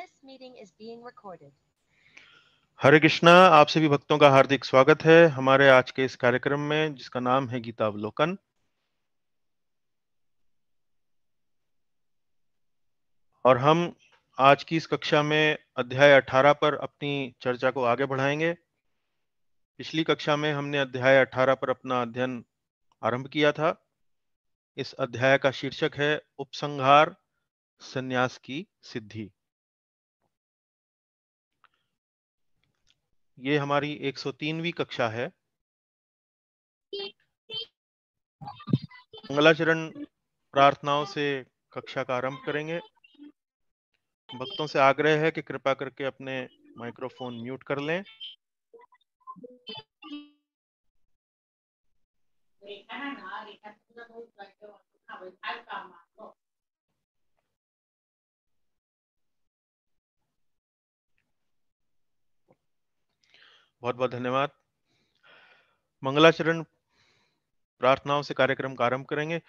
This meeting is being recorded. हरे कृष्णा, आप सभी भक्तों का हार्दिक स्वागत है हमारे आज के इस कार्यक्रम में, जिसका नाम है गीता अवलोकन। और हम आज की इस कक्षा में अध्याय 18 पर अपनी चर्चा को आगे बढ़ाएँगे। पिछली कक्षा में हमने अध्याय 18 पर अपना अध्ययन आरंभ किया था। इस अध्याय का शीर्षक है, उपसंहार संन्यास की सिद्धि। ये हमारी 103वीं कक्षा है। मंगलाचरण प्रार्थनाओं से कक्षा का आरंभ करेंगे। भक्तों से आग्रह है कि कृपा करके अपने माइक्रोफोन म्यूट कर लें। बहुत बहुत धन्यवाद। मंगलाचरण प्रार्थनाओं से कार्यक्रम का आरंभ करेंगे।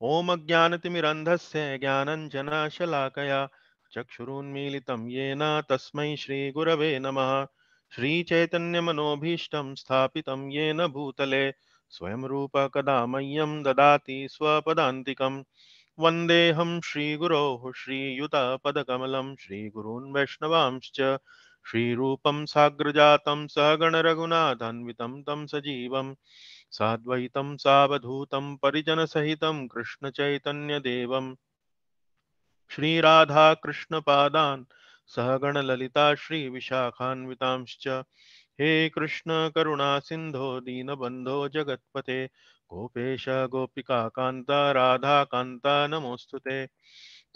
ओम अज्ञानतिमिरन्धस्य ज्ञानञ्जनशलाकया चक्षुरुन्मीलितं येन तस्मै श्रीगुरवे नमः। श्रीचैतन्यमनोभीष्टं स्थापितं येन भूतले। स्वयं रूप कदा मह्यं ददाति स्वपदान्तिकम् वन्देऽहं श्रीगुरोः श्रीयुतपदकमलं। श्रीगुरून् वैष्णवांश्च श्रीरूपं साग्रजातं सहगणरघुनाथान्वितं तं सजीवं साद्वैतं सावधूतं परिजनसहितं कृष्णचैतन्यदेवं। श्रीराधाकृष्णपादान् सहगणललिता श्रीविशाखान्वितांश्च हे कृष्ण, करुणा, सिन्धो, दीनबन्धो, जगत्पते। गोपेश गोपिकान्त राधाकान्त नमोऽस्तु ते।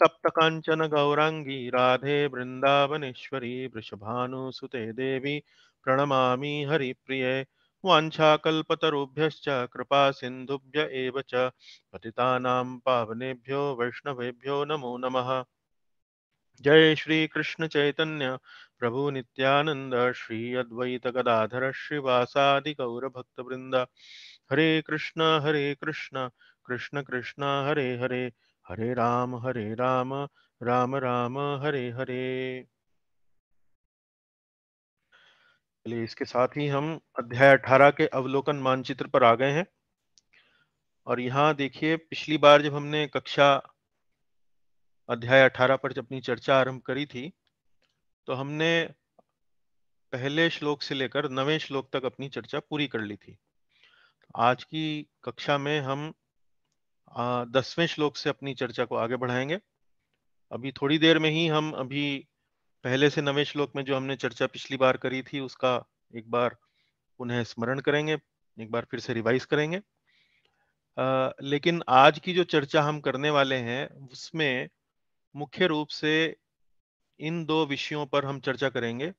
तप्त कांचन गौरांगी राधे वृंदावनेश्वरी वृषभानुसुते देवी प्रणमामि हरिप्रिये वाञ्छाकल्पतरुभ्यश्च कृपा च पतितानां पावनेभ्यो वैष्णवेभ्यो नमो नमः। जय श्री कृष्ण चैतन्य, प्रभु नित्यानंद श्री अद्वैत गदाधर श्रीवासादि गौर भक्त हरे कृष्ण हरे कृष्ण कृष्ण कृष्ण, हरे हरे। हरे राम हरे राम राम राम, हरे हरे। चलिए, इसके साथ ही हम अध्याय 18 के अवलोकन मानचित्र पर आ गए हैं। और यहाँ देखिए, पिछली बार जब हमने कक्षा अध्याय 18 पर जब अपनी चर्चा आरंभ करी थी तो हमने पहले श्लोक से लेकर नवे श्लोक तक अपनी चर्चा पूरी कर ली थी। आज की कक्षा में हम दसवें श्लोक से अपनी चर्चा को आगे बढ़ाएँगे। अभी थोड़ी देर में ही हम अभी पहले से नवे श्लोक में जो हमने चर्चा पिछली बार करी थी उसका एक बार पुनः स्मरण करेंगे एक बार फिर से रिवाइज करेंगे। आ, लेकिन आज की जो चर्चा हम करने वाले हैं उसमें मुख्य रूप से इन दो विषयों पर हम चर्चा करेंगे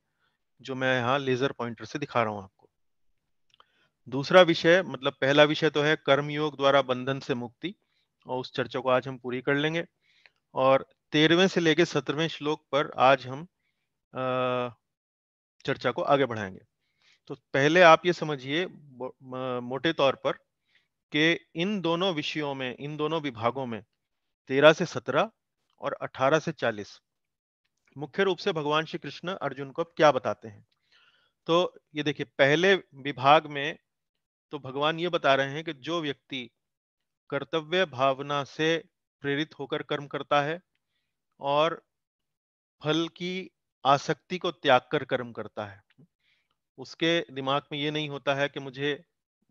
जो मैं यहाँ लेजर पॉइंटर से दिखा रहा हूँ आपको। दूसरा विषय मतलब पहला विषय तो है कर्मयोग द्वारा बंधन से मुक्ति। और उस चर्चा को आज हम पूरी कर लेंगे। और तेरहवें से लेकर सत्रहवें श्लोक पर आज हम चर्चा को आगे बढ़ाएँगे। तो पहले आप ये समझिए मोटे तौर पर कि इन दोनों विषयों में, इन दोनों विभागों में तेरह से सत्रह और अठारह से चालीस मुख्य रूप से भगवान श्री कृष्ण अर्जुन को क्या बताते हैं? तो ये देखिए, पहले विभाग में तो भगवान ये बता रहे हैं कि जो व्यक्ति कर्तव्य भावना से प्रेरित होकर कर्म करता है और फल की आसक्ति को त्याग कर कर्म करता है। उसके दिमाग में ये नहीं होता है कि मुझे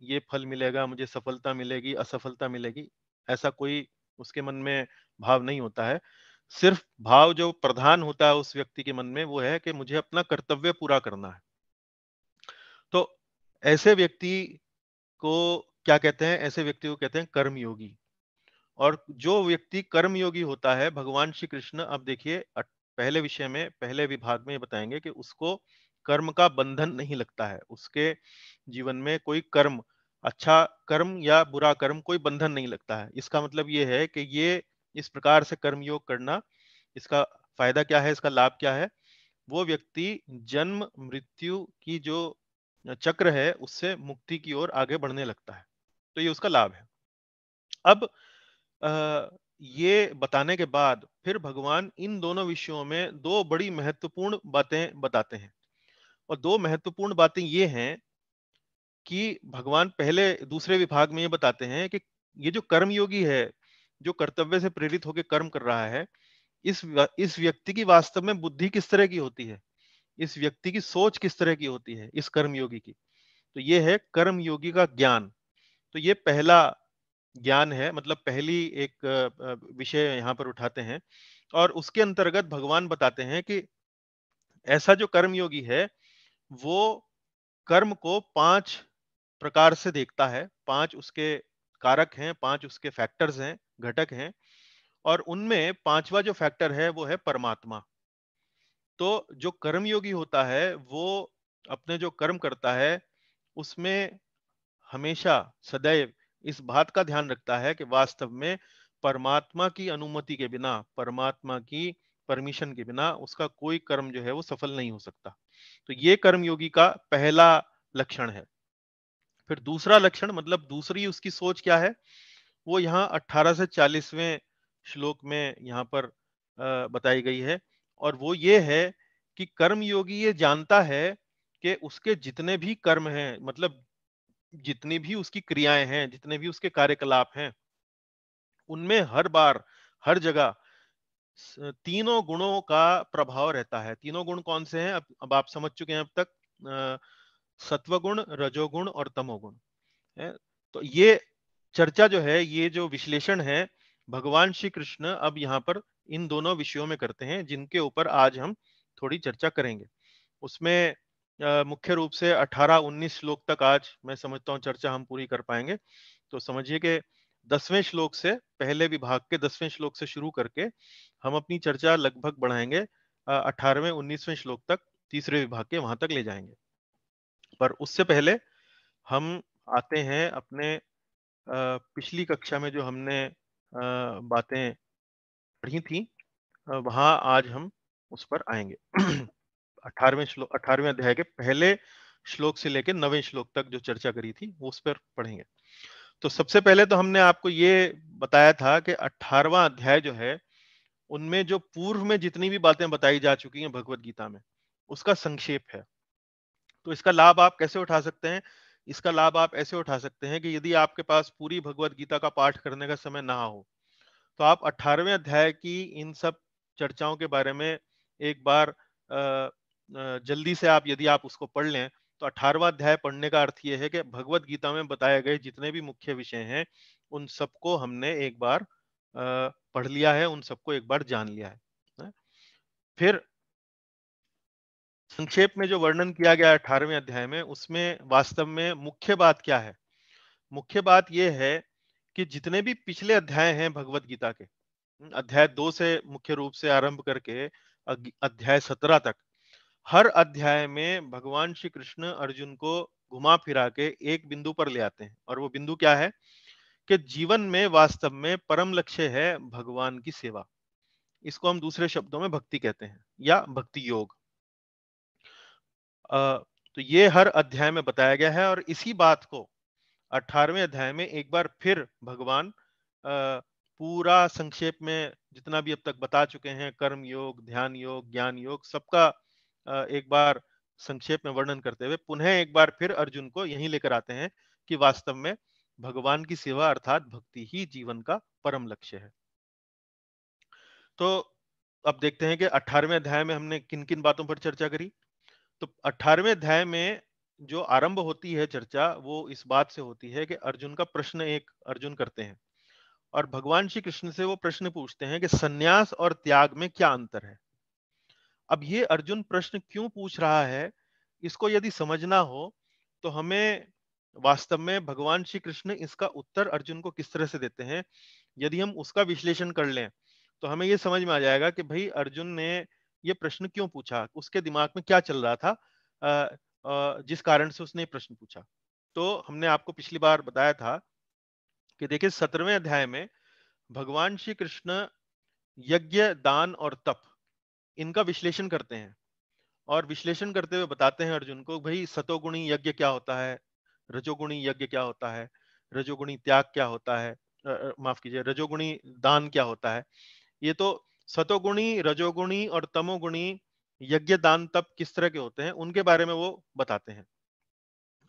ये फल मिलेगा, मुझे सफलता मिलेगी, असफलता मिलेगी, ऐसा कोई उसके मन में भाव नहीं होता है। सिर्फ़ भाव जो प्रधान होता है उस व्यक्ति के मन में वो है कि मुझे अपना कर्तव्य पूरा करना है। तो ऐसे व्यक्ति को क्या कहते हैं, ऐसे व्यक्ति को कहते हैं कर्मयोगी। और जो व्यक्ति कर्मयोगी होता है, भगवान श्री कृष्ण अब देखिए पहले विषय में, पहले विभाग में बताएँगे कि उसको कर्म का बंधन नहीं लगता है। उसके जीवन में कोई कर्म अच्छा कर्म या बुरा कर्म कोई बंधन नहीं लगता है। इसका मतलब ये है कि ये, इस प्रकार से कर्मयोग करना, इसका फ़ायदा क्या है, इसका लाभ क्या है? वो व्यक्ति जन्म, मृत्यु की जो चक्र है, उससे मुक्ति की ओर आगे बढ़ने लगता है। तो ये उसका लाभ है। अब आ, ये बताने के बाद फिर भगवान इन दोनों विषयों में दो बड़ी महत्वपूर्ण बातें बताते हैं। और दो महत्वपूर्ण बातें ये हैं कि भगवान पहले दूसरे विभाग में ये बताते हैं कि ये जो कर्मयोगी है जो कर्तव्य से प्रेरित होकर कर्म कर रहा है इस इस व्यक्ति की वास्तव में बुद्धि किस तरह की होती है? इस व्यक्ति की सोच किस तरह की होती है? इस कर्मयोगी की। तो ये है कर्मयोगी का ज्ञान। तो ये पहला ज्ञान है मतलब पहली एक विषय यहाँ पर उठाते हैं और उसके अंतर्गत भगवान बताते हैं कि ऐसा जो कर्मयोगी है, वो कर्म को पाँच प्रकार से देखता है। पाँच उसके कारक हैं, पाँच उसके फैक्टर्स हैं, घटक हैं और उनमें पांचवा जो फैक्टर है, वो है परमात्मा। तो जो कर्मयोगी होता है, वो अपने जो कर्म करता है, उसमें हमेशा सदैव इस बात का ध्यान रखता है कि वास्तव में परमात्मा की अनुमति के बिना, परमात्मा की परमिशन के बिना उसका कोई कर्म जो है वो सफल नहीं हो सकता। तो ये कर्मयोगी का पहला लक्षण है। फिर दूसरा लक्षण मतलब दूसरी उसकी सोच क्या है? वो यहाँ 18 से 40वें श्लोक में यहाँ पर बताई गई है। और वो ये है कि कर्मयोगी ये जानता है कि उसके जितने भी कर्म हैं मतलब जितनी भी उसकी क्रियाएँ हैं जितने भी उसके कार्यकलाप हैं उनमें हर बार हर जगह तीनों गुणों का प्रभाव रहता है। तीनों गुण कौन से हैं? अब, अब आप समझ चुके हैं अब तक। सत्वगुण रजोगुण और तमोगुण। है? तो ये चर्चा जो है ये जो विश्लेषण है भगवान श्री कृष्ण अब यहाँ पर इन दोनों विषयों में करते हैं जिनके ऊपर आज हम थोड़ी चर्चा करेंगे। उसमें मुख्य रूप से 18-19 श्लोक तक आज मैं समझता हूँ चर्चा हम पूरी कर पाएँगे। तो समझिए कि दसवें श्लोक से पहले विभाग के दसवें श्लोक से शुरू करके हम अपनी चर्चा लगभग बढ़ाएँगे। अठारहवें, उन्नीसवें श्लोक तक तीसरे विभाग के वहाँ तक ले जाएँगे। पर उससे पहले हम आते हैं अपने पिछली कक्षा में जो हमने बातें पढ़ी थी वहाँ आज हम उस पर आएँगे। अठारहवें श्लोक अठारहवें अध्याय के पहले श्लोक से लेकर नवे श्लोक तक जो चर्चा करी थी उस पर पढ़ेंगे। तो सबसे पहले तो हमने आपको ये बताया था कि अठारवा अध्याय जो है, उनमें जो पूर्व में जितनी भी बातें बताई जा चुकी हैं भगवत गीता में, उसका संक्षेप है। तो इसका लाभ आप कैसे उठा सकते हैं? इसका लाभ आप ऐसे उठा सकते हैं कि यदि आपके पास पूरी भगवत गीता का पाठ करने का समय ना हो तो आप अठारहवें अध्याय की इन सब चर्चाओं के बारे में एक बार जल्दी से आप यदि आप उसको पढ़ लें तो अठारवा अध्याय पढ़ने का अर्थ यह है कि भगवत गीता में बताए गए जितने भी मुख्य विषय हैं, उन सबको हमने एक बार पढ़ लिया है, उन सबको एक बार जान लिया है फिर संक्षेप में जो वर्णन किया गया अठारहवें अध्याय में, उसमें वास्तव में मुख्य बात क्या है? मुख्य बात यह है कि जितने भी पिछले अध्याय हैं भगवत गीता के, अध्याय दो से मुख्य रूप से आरंभ करके अध्याय सत्रह तक हर अध्याय में भगवान श्री कृष्ण अर्जुन को घुमा फिरा के एक बिंदु पर ले आते हैं। और वो बिंदु क्या है? कि जीवन में वास्तव में परम लक्ष्य है भगवान की सेवा। इसको हम दूसरे शब्दों में भक्ति कहते हैं या भक्ति योग। आ, तो ये हर अध्याय में बताया गया है और इसी बात को अठारहवें अध्याय में एक बार फिर भगवान आ, पूरा संक्षेप में जितना भी अब तक बता चुके हैं कर्म योग ध्यान योग ज्ञान योग सबका एक बार संक्षेप में वर्णन करते हुए, पुनः एक बार फिर अर्जुन को यही लेकर आते हैं कि वास्तव में भगवान की सेवा अर्थात भक्ति ही जीवन का परम लक्ष्य है। तो अब देखते हैं कि अठारहवें अध्याय में हमने किन किन बातों पर चर्चा करी? तो अठारहवें अध्याय में जो आरंभ होती है चर्चा, वो इस बात से होती है कि अर्जुन का प्रश्न एक अर्जुन करते हैं और भगवान श्री कृष्ण से वो प्रश्न पूछते हैं कि सन्यास और त्याग में क्या अंतर है? अब ये अर्जुन प्रश्न क्यों पूछ रहा है? इसको यदि समझना हो तो हमें वास्तव में भगवान श्री कृष्ण इसका उत्तर अर्जुन को किस तरह से देते हैं? यदि हम उसका विश्लेषण कर लें तो हमें ये समझ में आ जाएगा कि भाई अर्जुन ने ये प्रश्न क्यों पूछा? उसके दिमाग में क्या चल रहा था? जिस कारण से उसने प्रश्न पूछा। तो हमने आपको पिछली बार बताया था कि देखिए, सत्रहवें अध्याय में भगवान श्री कृष्ण यज्ञ, दान और तप इनका विश्लेषण करते हैं। और विश्लेषण करते हुए बताते हैं अर्जुन को, भाई सतोगुणी यज्ञ क्या होता है? रजोगुणी यज्ञ क्या होता है? रजोगुणी त्याग क्या होता है? माफ़ कीजिए, रजोगुणी दान क्या होता है? ये तो सतोगुणी, रजोगुणी और तमोगुणी यज्ञ दान तप किस तरह के होते हैं, उनके बारे में वो बताते हैं।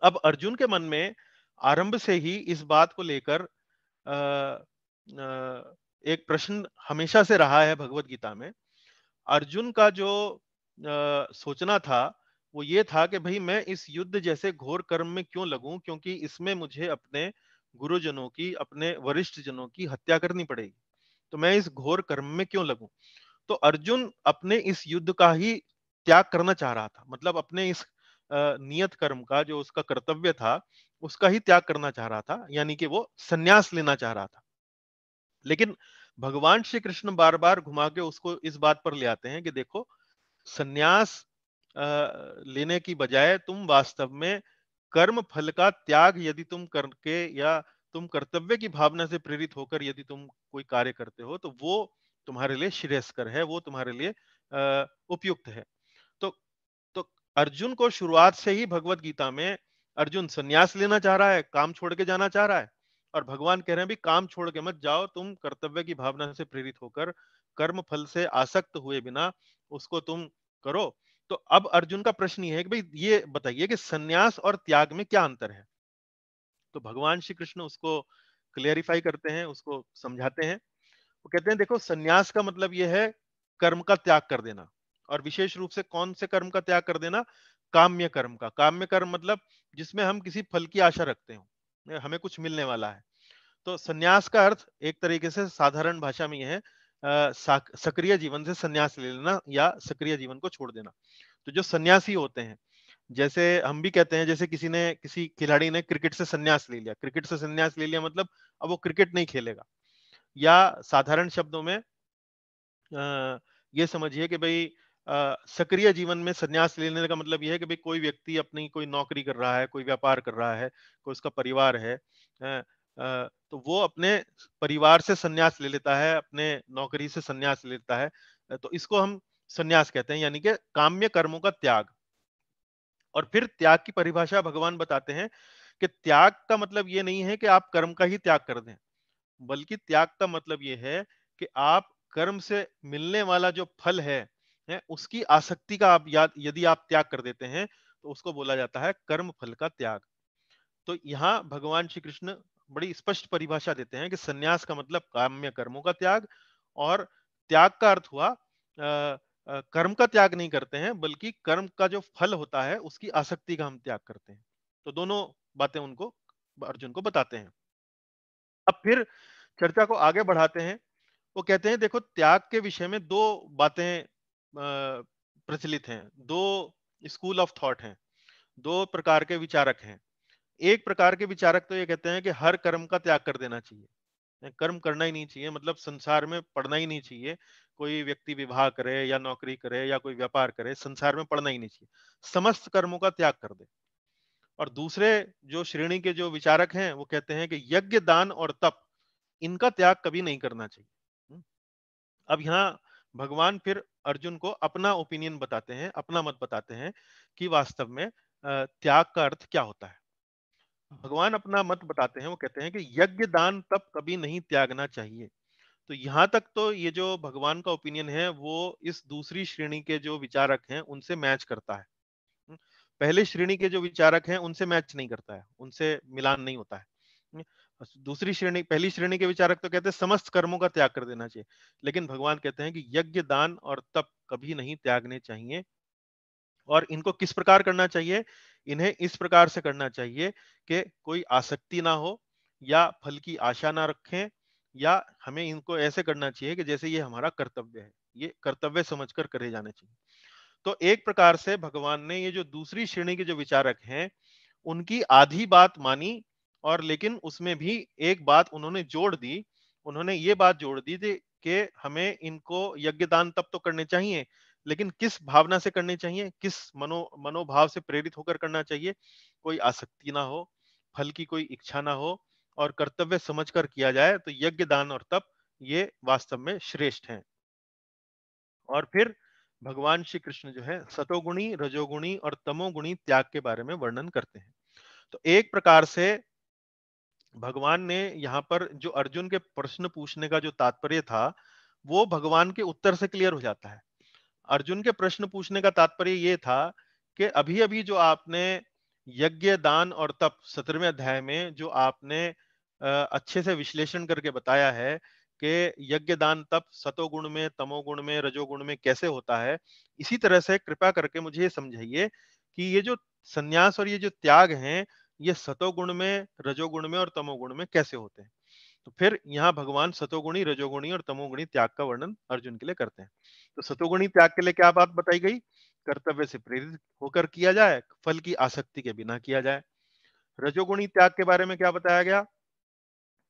अब अर्जुन के मन में आरंभ से ही इस बात को लेकर एक प्रश्न हमेशा से रहा है भगवत गीता में अर्जुन का जो आ, सोचना था वो ये था कि भाई मैं इस युद्ध जैसे घोर कर्म में क्यों लगूं? क्योंकि इसमें मुझे अपने गुरुजनों की अपने वरिष्ठ जनों की हत्या करनी पड़ेगी। तो मैं इस घोर कर्म में क्यों लगूं? तो अर्जुन अपने इस युद्ध का ही त्याग करना चाह रहा था। मतलब अपने इस नियत कर्म का जो उसका कर्तव्य था उसका ही त्याग करना चाह रहा था। यानी कि वो संन्यास लेना चाह रहा था। लेकिन भगवान श्री कृष्ण बार बार घुमा के उसको इस बात पर ले आते हैं कि देखो, सन्यास लेने की बजाय तुम वास्तव में कर्म, फल का त्याग यदि तुम करके या तुम कर्तव्य की भावना से प्रेरित होकर यदि तुम कोई कार्य करते हो तो वो तुम्हारे लिए श्रेयस्कर है, वो तुम्हारे लिए उपयुक्त है। तो तो अर्जुन को शुरुआत से ही भगवत गीता में अर्जुन संन्यास लेना चाह रहा है, काम छोड़ के जाना चाह रहा है और भगवान कह रहे हैं भी काम छोड़ के मत जाओ, तुम कर्तव्य की भावना से प्रेरित होकर कर्म फल से आसक्त हुए बिना उसको तुम करो। तो अब अर्जुन का प्रश्न ये है कि भाई, ये बताइए कि सन्यास और त्याग में क्या अंतर है? तो भगवान श्री कृष्ण उसको क्लियरिफाई करते हैं, उसको समझाते हैं। वो कहते हैं, देखो, सन्यास का मतलब यह है कर्म का त्याग कर देना और विशेष रूप से कौन से कर्म का त्याग कर देना? काम्य कर्म का। काम्य कर्म मतलब जिसमें हम किसी फल की आशा रखते हो। हमें कुछ मिलने वाला है। तो सन्यास का अर्थ एक तरीके से साधारण भाषा में यह है सक्रिय जीवन से संन्यास ले लेना या सक्रिय जीवन को छोड़ देना। तो जो सन्यासी होते हैं, जैसे हम भी कहते हैं, जैसे किसी ने, किसी खिलाड़ी ने क्रिकेट से संन्यास ले लिया। क्रिकेट से संन्यास ले लिया मतलब अब वो क्रिकेट नहीं खेलेगा। या साधारण शब्दों में ये समझिए कि भाई सक्रिय जीवन में संन्यास लेने का मतलब यह है कि भाई कोई व्यक्ति अपनी कोई नौकरी कर रहा है कोई व्यापार कर रहा है कोई उसका परिवार है तो वो अपने परिवार से संन्यास ले लेता है अपने नौकरी से संन्यास ले लेता है तो इसको हम संन्यास कहते हैं यानी कि काम्य कर्मों का त्याग। और फिर त्याग की परिभाषा भगवान बताते हैं कि त्याग का मतलब ये नहीं है कि आप कर्म का ही त्याग कर दें बल्कि त्याग का मतलब ये है कि आप कर्म से मिलने वाला जो फल है, है उसकी आसक्ति का आप याद यदि आप त्याग कर देते हैं तो उसको बोला जाता है कर्म फल का त्याग। तो यहाँ भगवान श्री कृष्ण बड़ी स्पष्ट परिभाषा देते हैं कि सन्यास का मतलब काम्य कर्मों का त्याग और त्याग का अर्थ हुआ आ, कर्म का त्याग नहीं करते हैं बल्कि कर्म का जो फल होता है उसकी आसक्ति का हम त्याग करते हैं। तो दोनों बातें उनको अर्जुन को बताते हैं। अब फिर चर्चा को आगे बढ़ाते हैं। वो कहते हैं देखो त्याग के विषय में दो बातें प्रचलित हैं। दो स्कूल ऑफ़ थॉट हैं। दो प्रकार के विचारक हैं। एक प्रकार के विचारक तो ये कहते हैं कि हर कर्म का त्याग कर देना चाहिए। कर्म करना ही नहीं चाहिए मतलब संसार में पढ़ना ही नहीं चाहिए। कोई व्यक्ति विवाह करे या नौकरी करे या कोई व्यापार करे, संसार में पढ़ना ही नहीं चाहिए। समस्त कर्मों का त्याग कर दे। और दूसरे जो श्रेणी के जो विचारक हैं, वो कहते हैं कि यज्ञ, दान और तप, इनका त्याग कभी नहीं करना चाहिए। हम्म। अब यहाँ भगवान फिर अर्जुन को अपना ओपिनियन बताते हैं, अपना मत बताते हैं कि वास्तव में त्याग का अर्थ क्या होता है। भगवान अपना मत बताते हैं, वो कहते हैं कि यज्ञ दान तप कभी नहीं त्यागना चाहिए। तो यहाँ तक तो ये जो भगवान का ओपिनियन है, वो इस दूसरी श्रेणी के जो विचारक हैं, उनसे मैच करता है। पहले श्रेणी के जो विचारक हैं, उनसे मैच नहीं करता है, उनसे मिलान नहीं होता है। दूसरी श्रेणी, पहली श्रेणी के विचारक तो कहते हैं, समस्त कर्मों का त्याग कर देना चाहिए। लेकिन भगवान कहते हैं कि यज्ञ, दान और तप कभी नहीं त्यागने चाहिए और इनको किस प्रकार करना चाहिए? इन्हें इस प्रकार से करना चाहिए कि कोई आसक्ति ना हो या फल की आशा ना रखें या हमें इनको ऐसे करना चाहिए कि जैसे ये हमारा कर्तव्य है, ये कर्तव्य समझकर करे जाने चाहिए। तो एक प्रकार से भगवान ने ये जो दूसरी श्रेणी के जो विचारक हैं, उनकी आधी बात मानी और लेकिन उसमें भी एक बात उन्होंने जोड़ दी, उन्होंने ये बात जोड़ दी थी कि हमें इनको यज्ञ दान तब तो करने चाहिए, लेकिन किस भावना से करनी चाहिए, किस मनो, मनोभाव से प्रेरित होकर करना चाहिए, कोई आसक्ति ना हो, फल की कोई इच्छा ना हो और कर्तव्य समझकर किया जाए तो यज्ञ दान और तप ये वास्तव में श्रेष्ठ हैं। और फिर भगवान श्री कृष्ण जो है, सतोगुणी, रजोगुणी और तमोगुणी त्याग के बारे में वर्णन करते हैं। तो एक प्रकार से भगवान ने यहाँ पर जो अर्जुन के प्रश्न पूछने का जो तात्पर्य था, वो भगवान के उत्तर से क्लियर हो जाता है। अर्जुन के प्रश्न पूछने का तात्पर्य ये था कि अभी अभी जो आपने यज्ञ, दान और तप सत्रहवें अध्याय में जो आपने अच्छे से विश्लेषण करके बताया है कि यज्ञ, दान, तप सतोगुण में, तमोगुण में, रजोगुण में कैसे होता है, इसी तरह से कृपा करके मुझे ये समझाइए कि ये जो संन्यास और ये जो त्याग हैं ये सतोगुण में, रजोगुण में और तमोगुण में कैसे होते हैं? तो फिर यहाँ भगवान सतोगुणी, रजोगुणी और तमोगुणी त्याग का वर्णन अर्जुन के लिए करते हैं। तो सतोगुणी त्याग के लिए क्या बात बताई गई? कर्तव्य से प्रेरित होकर किया जाए, फल की आसक्ति के बिना किया जाए। रजोगुणी त्याग के बारे में क्या बताया गया?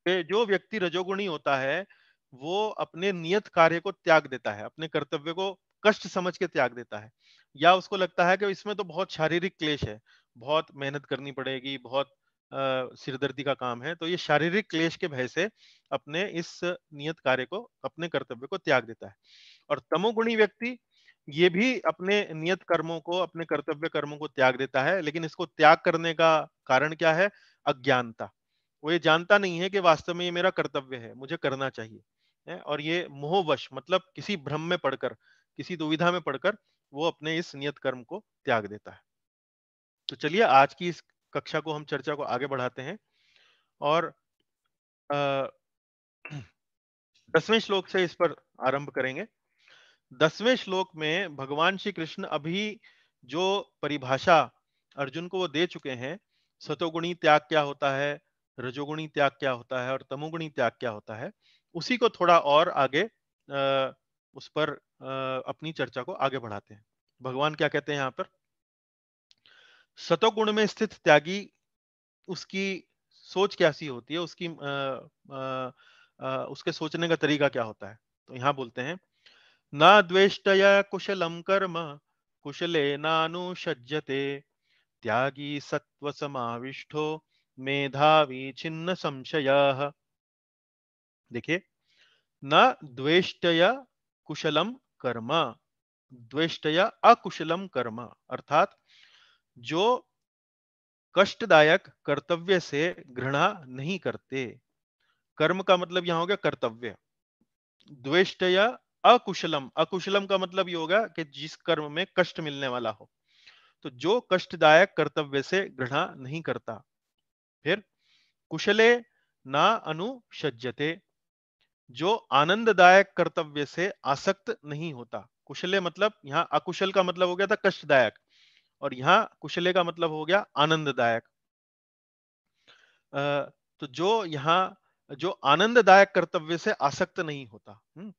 कि जो व्यक्ति रजोगुणी होता है, वो अपने नियत कार्य को त्याग देता है, अपने कर्तव्य को कष्ट समझ के त्याग देता है। या उसको लगता है कि इसमें तो बहुत शारीरिक क्लेश है बहुत मेहनत करनी पड़ेगी, बहुत सिरदर्दी का काम है तो ये शारीरिक क्लेश के भय से अपने इस नियत कार्य को, अपने कर्तव्य को त्याग देता है। और तमोगुणी व्यक्ति ये भी अपने नियत कर्मों को, अपने कर्तव्य कर्मों को त्याग देता है, लेकिन इसको त्याग करने का कारण क्या है? अज्ञानता। वो ये जानता नहीं है कि वास्तव में ये मेरा कर्तव्य है, मुझे करना चाहिए। है? और ये मोहवश मतलब किसी भ्रम में पढ़कर किसी दुविधा में पढ़कर वो अपने इस नियत कर्म को त्याग देता है। तो चलिए आज की इस कक्षा को हम चर्चा को आगे बढ़ाते हैं और दसवें श्लोक से इस पर आरंभ करेंगे। दसवें श्लोक में भगवान श्री कृष्ण अभी जो परिभाषा अर्जुन को वो दे चुके हैं सतोगुणी त्याग क्या होता है रजोगुणी त्याग क्या होता है और तमोगुणी त्याग क्या होता है उसी को थोड़ा और आगे आ, उस पर आ, अपनी चर्चा को आगे बढ़ाते हैं। भगवान क्या कहते हैं यहाँ पर? सतोगुण में स्थित त्यागी उसकी सोच कैसी होती है? उसकी आ, आ, आ, उसके सोचने का तरीका क्या होता है? तो यहाँ बोलते हैं न द्वेष्टया कुशलम कर्म कुशले नानुषज्यते त्यागी सत्व समाविष्टो मेधावी छिन्न संशय। देखिए न द्वेष्टया कुशलम कर्म द्वेष्टया अकुशलम कर्म अर्थात जो कष्टदायक कर्तव्य से घृणा नहीं करते। कर्म का मतलब यहाँ हो गया कर्तव्य। द्वेष्टया अकुशलम। अकुशलम का मतलब ये होगा कि जिस कर्म में कष्ट मिलने वाला हो। तो जो कष्टदायक कर्तव्य से घृणा नहीं करता, फिर कुशले ना अनुसजते जो आनंददायक कर्तव्य से आसक्त नहीं होता। कुशले मतलब यहाँ अकुशल का मतलब हो गया था कष्टदायक। और यहाँ कुशले का मतलब हो गया आनंददायक। तो जो यहाँ जो आनंददायक कर्तव्य से आसक्त नहीं होता हम्म,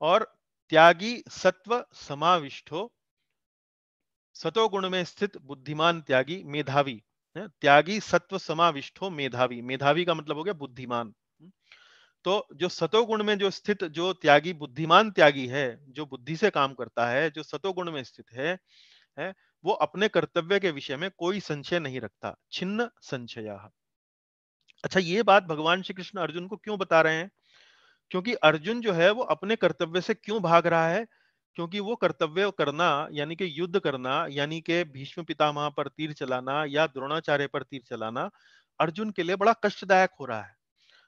और त्यागी सत्व समाविष्ट हो सतो गुण में स्थित बुद्धिमान त्यागी मेधावी त्यागी सत्व समाविष्ट मेधावी मेधावी का मतलब हो गया बुद्धिमान। हम्म, तो जो सतोगुण में जो स्थित जो त्यागी बुद्धिमान त्यागी है जो बुद्धि से काम करता है जो सतोगुण में स्थित है, है वो अपने कर्तव्य के विषय में कोई संशय नहीं रखता। छिन्न संशय। अच्छा ये बात भगवान श्री कृष्ण अर्जुन को क्यों बता रहे हैं? क्योंकि अर्जुन जो है, वो अपने कर्तव्य से क्यों भाग रहा है? क्योंकि वो कर्तव्य करना, यानी कि युद्ध करना, यानी कि भीष्म पितामह पर तीर चलाना या द्रोणाचार्य पर तीर चलाना, अर्जुन के लिए बड़ा कष्टदायक हो रहा है।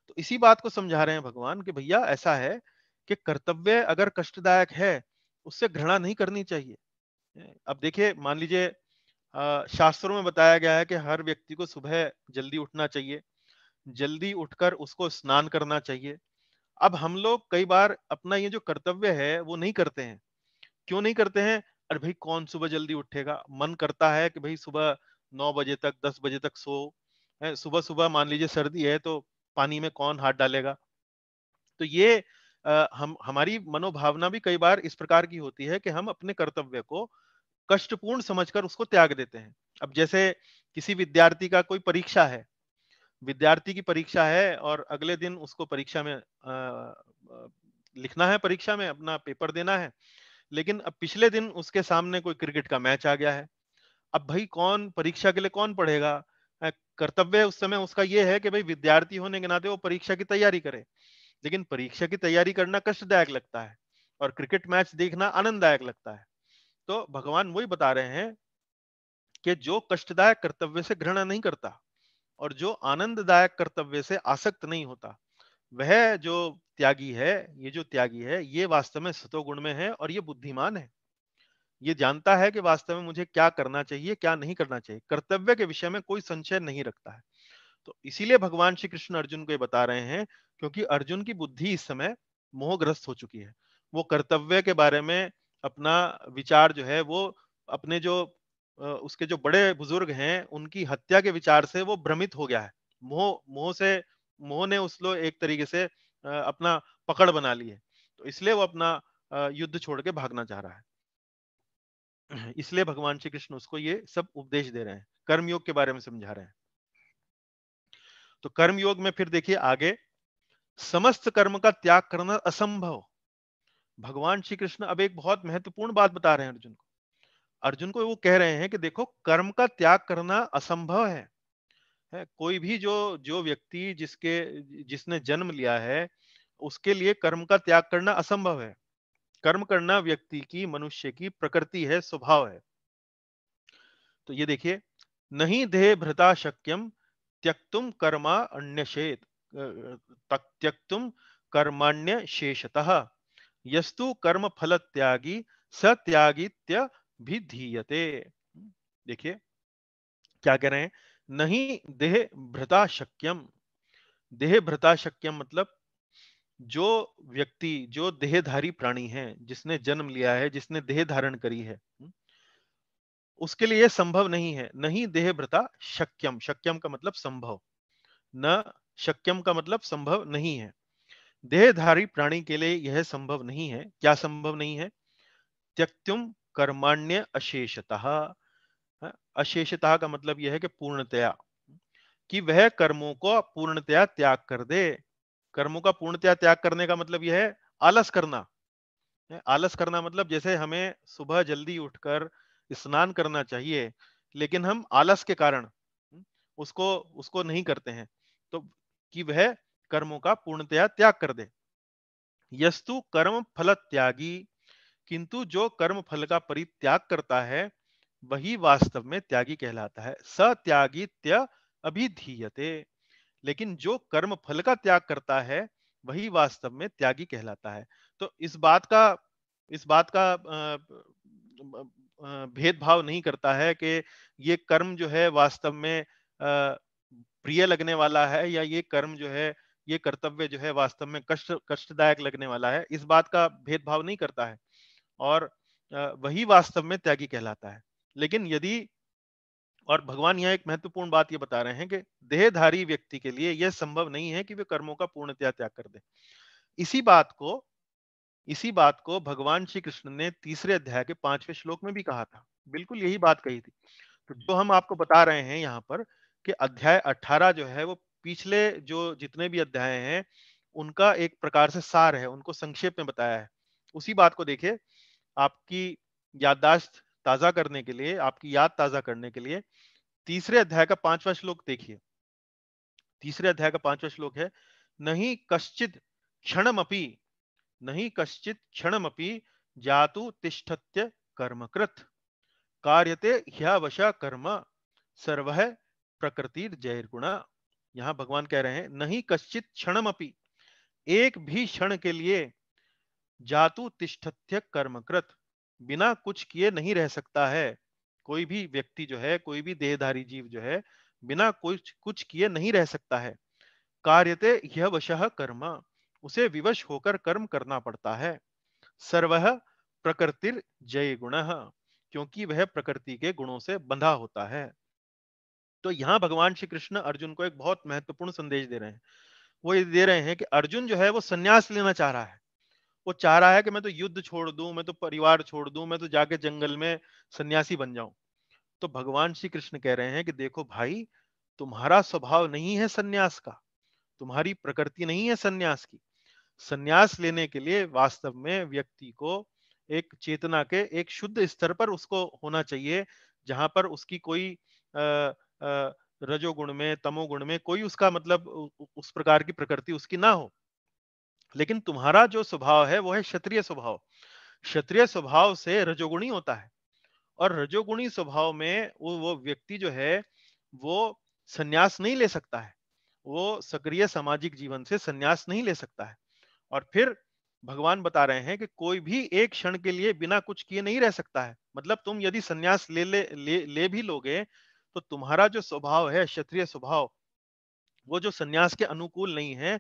तो इसी बात को समझा रहे हैं भगवान कि भैया ऐसा है कि कर्तव्य अगर कष्टदायक है, उससे घृणा नहीं करनी चाहिए। अब देखिए मान लीजिए शास्त्रों में बताया गया है कि हर व्यक्ति को सुबह जल्दी उठना चाहिए जल्दी उठकर उसको स्नान करना चाहिए। अब हम लोग कई बार अपना ये जो कर्तव्य है वो नहीं करते हैं। क्यों नहीं करते हैं? अरे भाई कौन सुबह जल्दी उठेगा? मन करता है कि भाई सुबह नौ बजे तक दस बजे तक सो। सुबह सुबह मान लीजिए सर्दी है तो पानी में कौन हाथ डालेगा? तो ये आ, हम हमारी मनोभावना भी कई बार इस प्रकार की होती है कि हम अपने कर्तव्य को कष्टपूर्ण समझकर उसको त्याग देते हैं। अब जैसे किसी विद्यार्थी का कोई परीक्षा है विद्यार्थी की परीक्षा है और अगले दिन उसको परीक्षा में आ, लिखना है परीक्षा में अपना पेपर देना है लेकिन अब पिछले दिन उसके सामने कोई क्रिकेट का मैच आ गया है। अब भाई कौन परीक्षा के लिए कौन पढ़ेगा? कर्तव्य उस समय उसका यह है कि भाई विद्यार्थी होने के नाते वो परीक्षा की तैयारी करे लेकिन परीक्षा की तैयारी करना कष्टदायक लगता है और क्रिकेट मैच देखना आनंददायक लगता है। तो भगवान वही बता रहे हैं कि जो कष्टदायक कर्तव्य से घृणा नहीं करता और जो आनंददायक कर्तव्य से आसक्त नहीं होता, वह जो त्यागी है, ये जो त्यागी है, ये वास्तव में सतोगुण में है और ये बुद्धिमान है। ये जानता है कि वास्तव में मुझे क्या करना चाहिए, क्या नहीं करना चाहिए। कर्तव्य के विषय में कोई संशय नहीं रखता है। तो इसीलिए भगवान श्री कृष्ण अर्जुन को ये बता रहे हैं, क्योंकि अर्जुन की बुद्धि इस समय मोहग्रस्त हो चुकी है। वो कर्तव्य के बारे में अपना विचार जो है वो अपने जो उसके जो बड़े बुज़ुर्ग हैं, उनकी हत्या के विचार से वो भ्रमित हो गया है। मोह मोह से, मोह ने उसको एक तरीके से अपना पकड़ बना ली है। तो इसलिए वो अपना युद्ध छोड़ के भागना चाह रहा है। इसलिए भगवान श्री कृष्ण उसको ये सब उपदेश दे रहे हैं। कर्मयोग के बारे में समझा रहे हैं। तो कर्म योग में फिर देखिए आगे, समस्त कर्म का त्याग करना असंभव। भगवान श्री कृष्ण अब एक बहुत महत्वपूर्ण बात बता रहे हैं अर्जुन को। अर्जुन को वो कह रहे हैं कि देखो, कर्म का त्याग करना असंभव है। है, कोई भी जो जो व्यक्ति जिसके, जिसने जन्म लिया है, उसके लिए कर्म का त्याग करना असंभव है। कर्म करना व्यक्ति की, मनुष्य की प्रकृति है, स्वभाव है। तो ये देखिए, नहीं देह भ्रता शक्यम, त्यक्तुम कर्मा अन्यशेत त्यक्तुम कर्माण्य शेषतः। यस्तु कर्म फल त्यागी सत्यागित्य भी धीयते देखिए, क्या कह रहे हैं? नहीं देह भ्रता शक्यम देह भ्रता शक्यम मतलब जो व्यक्ति, जो देहधारी प्राणी है, जिसने जन्म लिया है, जिसने देह धारण करी है, उसके लिए संभव नहीं है। नहीं देह भ्रता शक्यम शक्यम का मतलब संभव। न शक्यम का मतलब संभव नहीं है। देहधारी प्राणी के लिए यह संभव नहीं है। क्या संभव नहीं है? त्यक्तुम कर्माण्य अशेषतः। अशेषता का मतलब यह है कि पूर्णतया, कि वह कर्मों को पूर्णतया त्याग कर दे। कर्मों का पूर्णतया त्याग करने का मतलब यह है आलस करना। आलस करना मतलब जैसे हमें सुबह जल्दी उठकर स्नान करना चाहिए, लेकिन हम आलस के कारण उसको उसको नहीं करते हैं। तो कि वह कर्मों का पूर्णतया त्याग कर दे। यस्तु कर्म फल त्यागी, किंतु जो कर्म फल का परित्याग करता है, वही वास्तव में त्यागी कहलाता है। सत्यागित्य अभिधीयते। लेकिन जो कर्म फल का त्याग करता है, वही वास्तव में त्यागी कहलाता है। तो इस बात का, इस बात का भेदभाव नहीं करता है कि ये कर्म जो है वास्तव में प्रिय लगने वाला है या ये कर्म जो है ये कर्तव्य जो है वास्तव में कष्ट, कष्टदायक लगने वाला है, इस बात का भेदभाव नहीं करता है और वही वास्तव में त्यागी कहलाता है। लेकिन यदि, और भगवान यहाँ एक महत्वपूर्ण बात ये बता रहे हैं कि देहधारी व्यक्ति के लिए यह संभव नहीं है कि वे कर्मों का पूर्णतया त्याग कर दे। इसी बात को, इसी बात को भगवान श्री कृष्ण ने तीसरे अध्याय के पाँचवें श्लोक में भी कहा था। बिल्कुल यही बात कही थी। तो जो हम आपको बता रहे हैं यहाँ पर कि अध्याय 18 जो है वो पिछले जो जितने भी अध्याय हैं, उनका एक प्रकार से सार है, उनको संक्षेप में बताया है। उसी बात को देखिए, आपकी याददाश्त ताज़ा करने के लिए, आपकी याद ताज़ा करने के लिए तीसरे अध्याय का पांचवा श्लोक देखिए। तीसरे अध्याय का पांचवा श्लोक है, नहीं कश्चित क्षणमपि, नहीं कश्चित क्षणमपि जातु तिष्ठत्य कर्मकृत। कार्यते ह्यावश कर्म, सर्व प्रकृति जय गुणा यहाँ भगवान कह रहे हैं, नहीं कश्चित क्षणमपि, एक भी क्षण के लिए जातु तिष्ठत्य कर्मकृत, बिना कुछ किए नहीं रह सकता है। कोई भी व्यक्ति जो है, कोई भी देहधारी जीव जो है, बिना कुछ कुछ किए नहीं रह सकता है। कार्यते यह वश कर्म, उसे विवश होकर कर्म करना पड़ता है। सर्व प्रकृतिर जय गुण क्योंकि वह प्रकृति के गुणों से बंधा होता है। तो यहाँ भगवान श्री कृष्ण अर्जुन को एक बहुत महत्वपूर्ण संदेश दे रहे हैं। वो ये दे रहे हैं कि अर्जुन जो है वो संन्यास लेना चाह रहा है। वो चाह रहा है कि मैं तो युद्ध छोड़ दूँ, मैं तो परिवार छोड़ दूँ, मैं तो जाके जंगल में सन्यासी बन जाऊँ। तो भगवान श्री कृष्ण कह रहे हैं कि देखो भाई, तुम्हारा स्वभाव नहीं है सन्यास का, तुम्हारी प्रकृति नहीं है सन्यास की। सन्यास लेने के लिए वास्तव में व्यक्ति को एक चेतना के एक शुद्ध स्तर पर उसको होना चाहिए, जहाँ पर उसकी कोई रजोगुण में तमोगुण में कोई उसका मतलब उस प्रकार की प्रकृति उसकी ना हो। लेकिन तुम्हारा जो स्वभाव है वो है क्षत्रिय स्वभाव। क्षत्रिय स्वभाव से रजोगुणी होता है। और रजोगुणी स्वभाव में वो वो व्यक्ति जो है वो संन्यास नहीं ले सकता है। वो सक्रिय सामाजिक जीवन से संन्यास नहीं ले सकता है। और फिर भगवान बता रहे हैं कि कोई भी एक क्षण के लिए बिना कुछ किए नहीं रह सकता है। मतलब तुम यदि संन्यास ले ले ले, ले भी लोगे तो तुम्हारा जो स्वभाव है, क्षत्रिय स्वभाव, वो जो संन्यास के अनुकूल नहीं है,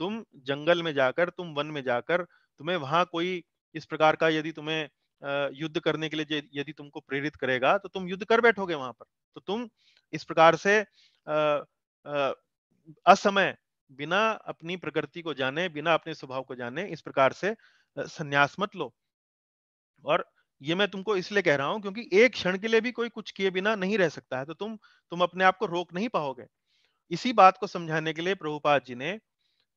तुम जंगल में जाकर, तुम वन में जाकर, तुम्हें वहाँ कोई इस प्रकार का यदि तुम्हें युद्ध करने के लिए यदि तुमको प्रेरित करेगा तो तुम युद्ध कर बैठोगे वहाँ पर। तो तुम इस प्रकार से असमय, बिना अपनी प्रकृति को जाने, बिना अपने स्वभाव को जाने, इस प्रकार से संन्यास मत लो। और ये मैं तुमको इसलिए कह रहा हूँ क्योंकि एक क्षण के लिए भी कोई कुछ किए बिना नहीं रह सकता है तो तुम तुम अपने आप को रोक नहीं पाओगे। इसी बात को समझाने के लिए प्रभुपाद जी ने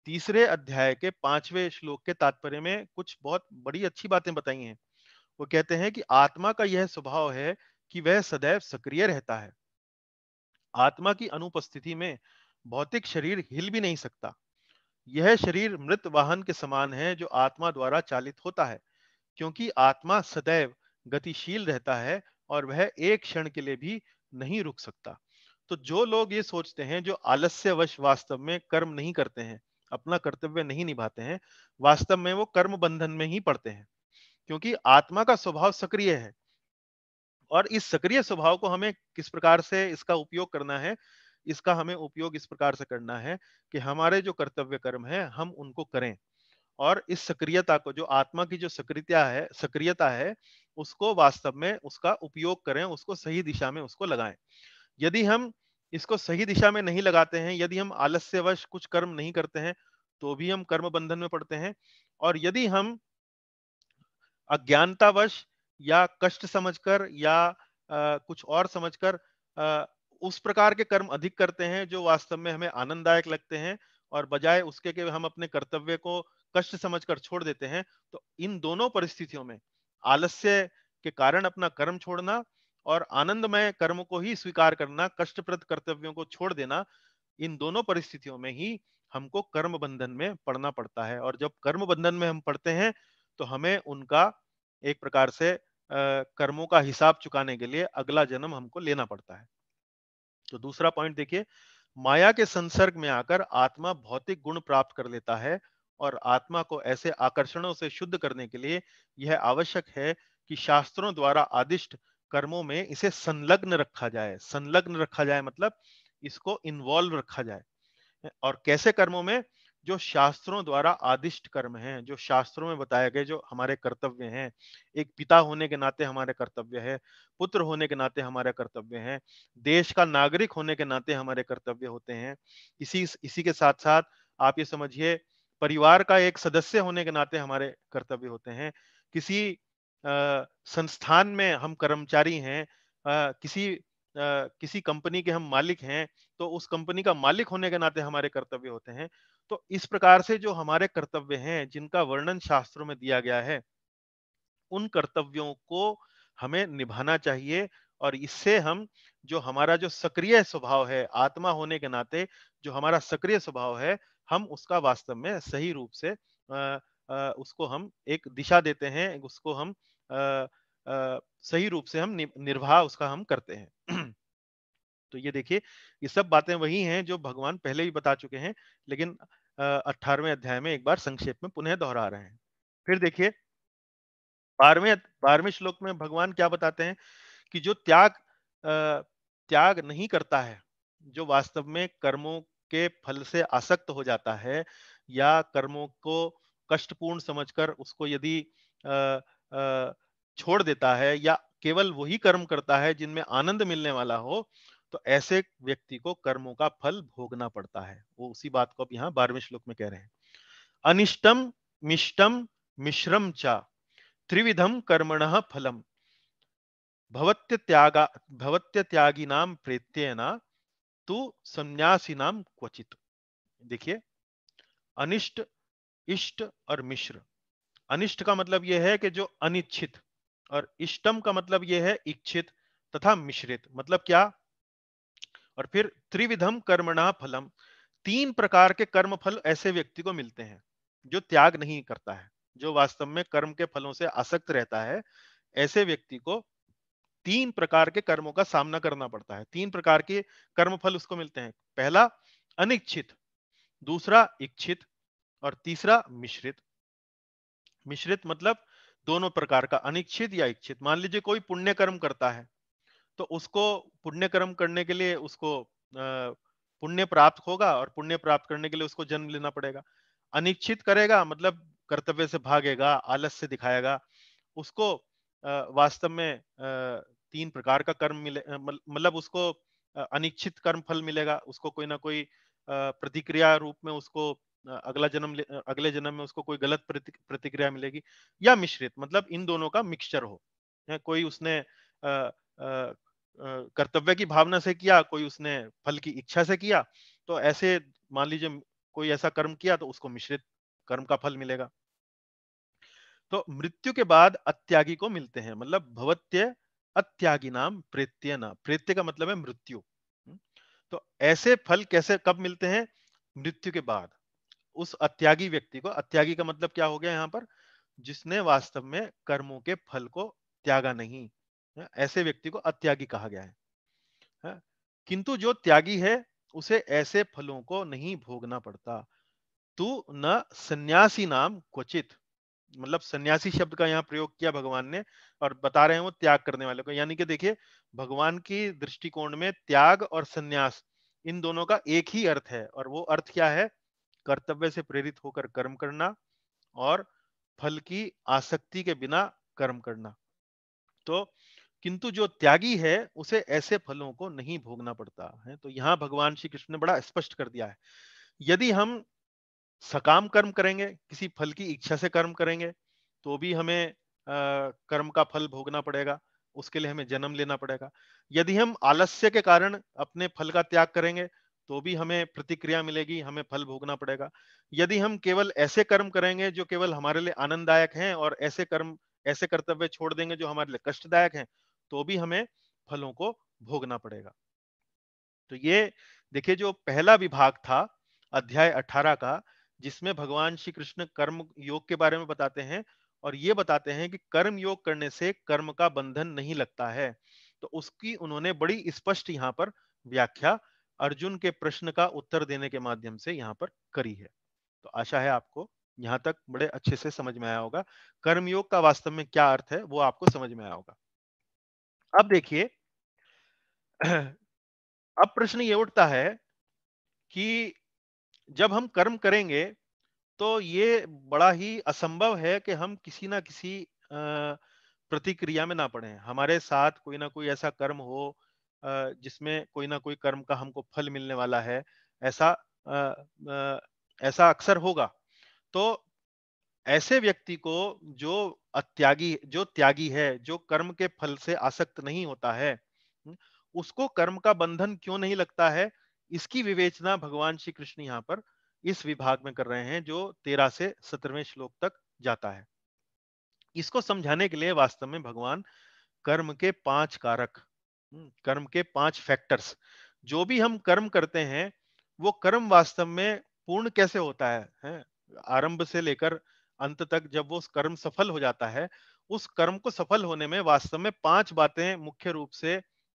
तीसरे अध्याय के पाँचवें श्लोक के तात्पर्य में कुछ बहुत बड़ी अच्छी बातें बताई हैं। वो कहते हैं कि आत्मा का यह स्वभाव है कि वह सदैव सक्रिय रहता है। आत्मा की अनुपस्थिति में भौतिक शरीर हिल भी नहीं सकता। यह शरीर मृत वाहन के समान है जो आत्मा द्वारा चालित होता है। क्योंकि आत्मा सदैव गतिशील रहता है और वह एक क्षण के लिए भी नहीं रुक सकता। तो जो लोग ये सोचते हैं, जो आलस्यवश वास्तव में कर्म नहीं करते हैं, अपना कर्तव्य नहीं निभाते हैं, वास्तव में वो कर्म बंधन में ही पड़ते हैं। क्योंकि आत्मा का स्वभाव सक्रिय है और इस सक्रिय स्वभाव को हमें किस प्रकार से इसका उपयोग करना है, इसका हमें उपयोग इस प्रकार से करना है कि हमारे जो कर्तव्य कर्म है, हम उनको करें। और इस सक्रियता को जो आत्मा की जो सक्रियता है सक्रियता है उसको वास्तव में उसका उपयोग करें उसको सही दिशा में उसको लगाएँ। यदि हम इसको सही दिशा में नहीं लगाते हैं यदि हम आलस्यवश कुछ कर्म नहीं करते हैं तो भी हम कर्म बंधन में पड़ते हैं। और यदि हम अज्ञानतावश या कष्ट समझकर या आ, कुछ और समझकर उस प्रकार के कर्म अधिक करते हैं जो वास्तव में हमें आनंददायक लगते हैं और बजाय उसके के हम अपने कर्तव्य को कष्ट समझकर छोड़ देते हैं तो इन दोनों परिस्थितियों में आलस्य के कारण अपना कर्म छोड़ना और आनंदमय कर्म को ही स्वीकार करना, कष्टप्रद कर्तव्यों को छोड़ देना, इन दोनों परिस्थितियों में ही हमको कर्म बंधन में पड़ना पड़ता है। और जब कर्म बंधन में हम पड़ते हैं तो हमें उनका एक प्रकार से कर्मों का हिसाब चुकाने के लिए अगला जन्म हमको लेना पड़ता है। तो दूसरा पॉइंट देखिए, माया के संसर्ग में आकर आत्मा भौतिक गुण प्राप्त कर लेता है और आत्मा को ऐसे आकर्षणों से शुद्ध करने के लिए यह आवश्यक है कि शास्त्रों द्वारा आदिष्ट कर्मों में इसे संलग्न रखा जाए। संलग्न रखा जाए मतलब इसको इन्वॉल्व रखा जाए। और कैसे कर्मों में? जो शास्त्रों द्वारा आदिष्ट कर्म हैं, जो शास्त्रों में बताए गए जो हमारे कर्तव्य हैं, एक पिता होने के नाते हमारे कर्तव्य है, पुत्र होने के नाते हमारे कर्तव्य हैं, देश का नागरिक होने के नाते हमारे कर्तव्य होते हैं। इसी इसी के साथ साथ आप ये समझिए परिवार का एक सदस्य होने के नाते हमारे कर्तव्य होते हैं। किसी आ, संस्थान में हम कर्मचारी हैं आ, किसी आ, किसी कंपनी के हम मालिक हैं तो उस कंपनी का मालिक होने के नाते हमारे कर्तव्य होते हैं। तो इस प्रकार से जो हमारे कर्तव्य हैं जिनका वर्णन शास्त्रों में दिया गया है उन कर्तव्यों को हमें निभाना चाहिए और इससे हम जो हमारा जो सक्रिय स्वभाव है आत्मा होने के नाते जो हमारा सक्रिय स्वभाव है हम उसका वास्तव में सही रूप से आ, आ, उसको हम एक दिशा देते हैं उसको हम आ, आ, सही रूप से हम निर्वाह उसका हम करते हैं। तो ये देखिए ये सब बातें वही हैं जो भगवान पहले भी बता चुके हैं लेकिन अठारहवें अध्याय में एक बार संक्षेप में पुनः दोहरा रहे हैं। फिर देखिए बारहवें बारहवें श्लोक में भगवान क्या बताते हैं कि जो त्याग त्याग नहीं करता है जो वास्तव में कर्मों के फल से आसक्त हो जाता है या कर्मों को कष्टपूर्ण समझकर उसको यदि छोड़ देता है या केवल वही कर्म करता है जिनमें आनंद मिलने वाला हो तो ऐसे व्यक्ति को कर्मों का फल भोगना पड़ता है। वो उसी बात को अब यहाँ बारहवें श्लोक में कह रहे हैं। अनिष्टम मिष्टम मिश्रम चा त्रिविधम कर्मण फलम। भवत्य त्यागा भवत्य त्यागी नाम प्रेत्यना तू संन्यासी नाम क्वचित। देखिए, अनिष्ट, इष्ट और मिश्र। अनिष्ट का मतलब यह है कि जो अनिच्छित और इष्टम का मतलब यह है इच्छित तथा मिश्रित। मतलब क्या? और फिर त्रिविधम कर्मणा फलम। तीन प्रकार के कर्म फल ऐसे व्यक्ति को मिलते हैं जो त्याग नहीं करता है, जो वास्तव में कर्म के फलों से आसक्त रहता है। ऐसे व्यक्ति को तीन प्रकार के कर्मों का सामना करना पड़ता है। तीन प्रकार के कर्म फल उसको मिलते हैं। पहला, अनिच्छित। दूसरा, इच्छित। और तीसरा, मिश्रित। मिश्रित मतलब दोनों प्रकार का, अनिच्छित या इच्छित। मान लीजिए कोई पुण्य कर्म करता है तो उसको पुण्य कर्म करने के लिए उसको पुण्य प्राप्त होगा और पुण्य प्राप्त करने के लिए उसको जन्म लेना पड़ेगा। अनिच्छित करेगा मतलब कर्तव्य से भागेगा आलस से दिखाएगा। उसको वास्तव में तीन प्रकार का कर्म मिले मतलब उसको अनिच्छित कर्म फल मिलेगा, उसको कोई ना कोई प्रतिक्रिया रूप में उसको अगला जन्म अगले जन्म में उसको कोई गलत प्रतिक्रिया मिलेगी या मिश्रित मतलब इन दोनों का मिक्सचर हो। कोई उसने कर्तव्य की भावना से किया, कोई उसने फल की इच्छा से किया तो ऐसे मान लीजिए कोई ऐसा कर्म किया तो उसको मिश्रित कर्म का फल मिलेगा। तो मृत्यु के बाद अत्यागी को मिलते हैं मतलब भवत्य अत्यागी नाम प्रेत्य ना प्रेत्य का मतलब है मृत्यु। तो ऐसे फल कैसे, कब मिलते हैं? मृत्यु के बाद। उस अत्यागी व्यक्ति को, अत्यागी का मतलब क्या हो गया यहाँ पर? जिसने वास्तव में कर्मों के फल को त्यागा नहीं। ऐसे व्यक्ति को अत्यागी कहा गया है, किंतु जो त्यागी है, उसे ऐसे फलों को नहीं भोगना पड़ता। तू न सन्यासी नाम क्वचित। मतलब सन्यासी शब्द का यहाँ प्रयोग किया भगवान ने और बता रहे हैं वो त्याग करने वाले को। यानी कि देखिए, भगवान की दृष्टिकोण में त्याग और सन्यास, इन दोनों का एक ही अर्थ है। और वो अर्थ क्या है? कर्तव्य से प्रेरित होकर कर्म करना और फल की आसक्ति के बिना कर्म करना। तो किंतु जो त्यागी है, उसे ऐसे फलों को नहीं भोगना पड़ता है। तो यहाँ भगवान श्री कृष्ण ने बड़ा स्पष्ट कर दिया है। यदि हम सकाम कर्म करेंगे, किसी फल की इच्छा से कर्म करेंगे तो भी हमें कर्म का फल भोगना पड़ेगा, उसके लिए हमें जन्म लेना पड़ेगा। यदि हम आलस्य के कारण अपने फल का त्याग करेंगे तो भी हमें प्रतिक्रिया मिलेगी, हमें फल भोगना पड़ेगा। यदि हम केवल ऐसे कर्म करेंगे, जो केवल हमारे लिए आनंददायक हैं, और ऐसे कर्म, ऐसे कर्तव्य छोड़ देंगे, जो हमारे लिए कष्टदायक हैं तो भी हमें फलों को भोगना पड़ेगा। तो ये, देखिए, जो पहला विभाग था, अध्याय 18 का जिसमें भगवान श्री कृष्ण कर्म योग के बारे में बताते हैं और ये बताते हैं कि कर्म योग करने से कर्म का बंधन नहीं लगता है। तो उसकी उन्होंने बड़ी स्पष्ट यहाँ पर व्याख्या अर्जुन के प्रश्न का उत्तर देने के माध्यम से यहाँ पर करी है। तो आशा है आपको यहाँ तक बड़े अच्छे से समझ में आया होगा। कर्मयोग का वास्तव में क्या अर्थ है वो आपको समझ में आया होगा। अब देखिए, अब प्रश्न ये उठता है कि जब हम कर्म करेंगे तो ये बड़ा ही असंभव है कि हम किसी ना किसी प्रतिक्रिया में ना पड़े। हमारे साथ कोई ना कोई ऐसा कर्म हो जिसमें कोई ना कोई कर्म का हमको फल मिलने वाला है, ऐसा ऐसा अक्सर होगा। तो ऐसे व्यक्ति को जो अत्यागी, जो त्यागी है, जो कर्म के फल से आसक्त नहीं होता है, उसको कर्म का बंधन क्यों नहीं लगता है? इसकी विवेचना भगवान श्री कृष्ण यहाँ पर इस विभाग में कर रहे हैं जो तेरह से सत्रहवें श्लोक तक जाता है इसको समझाने के लिए वास्तव में भगवान कर्म के पाँच कारक कर्म के पाँच फैक्टर्स जो भी हम कर्म करते हैं वो कर्म वास्तव में पूर्ण कैसे होता है, है? आरंभ से लेकर अंत तक जब वो कर्म सफल हो जाता है उस कर्म को सफल होने में वास्तव में पाँच बातें मुख्य रूप से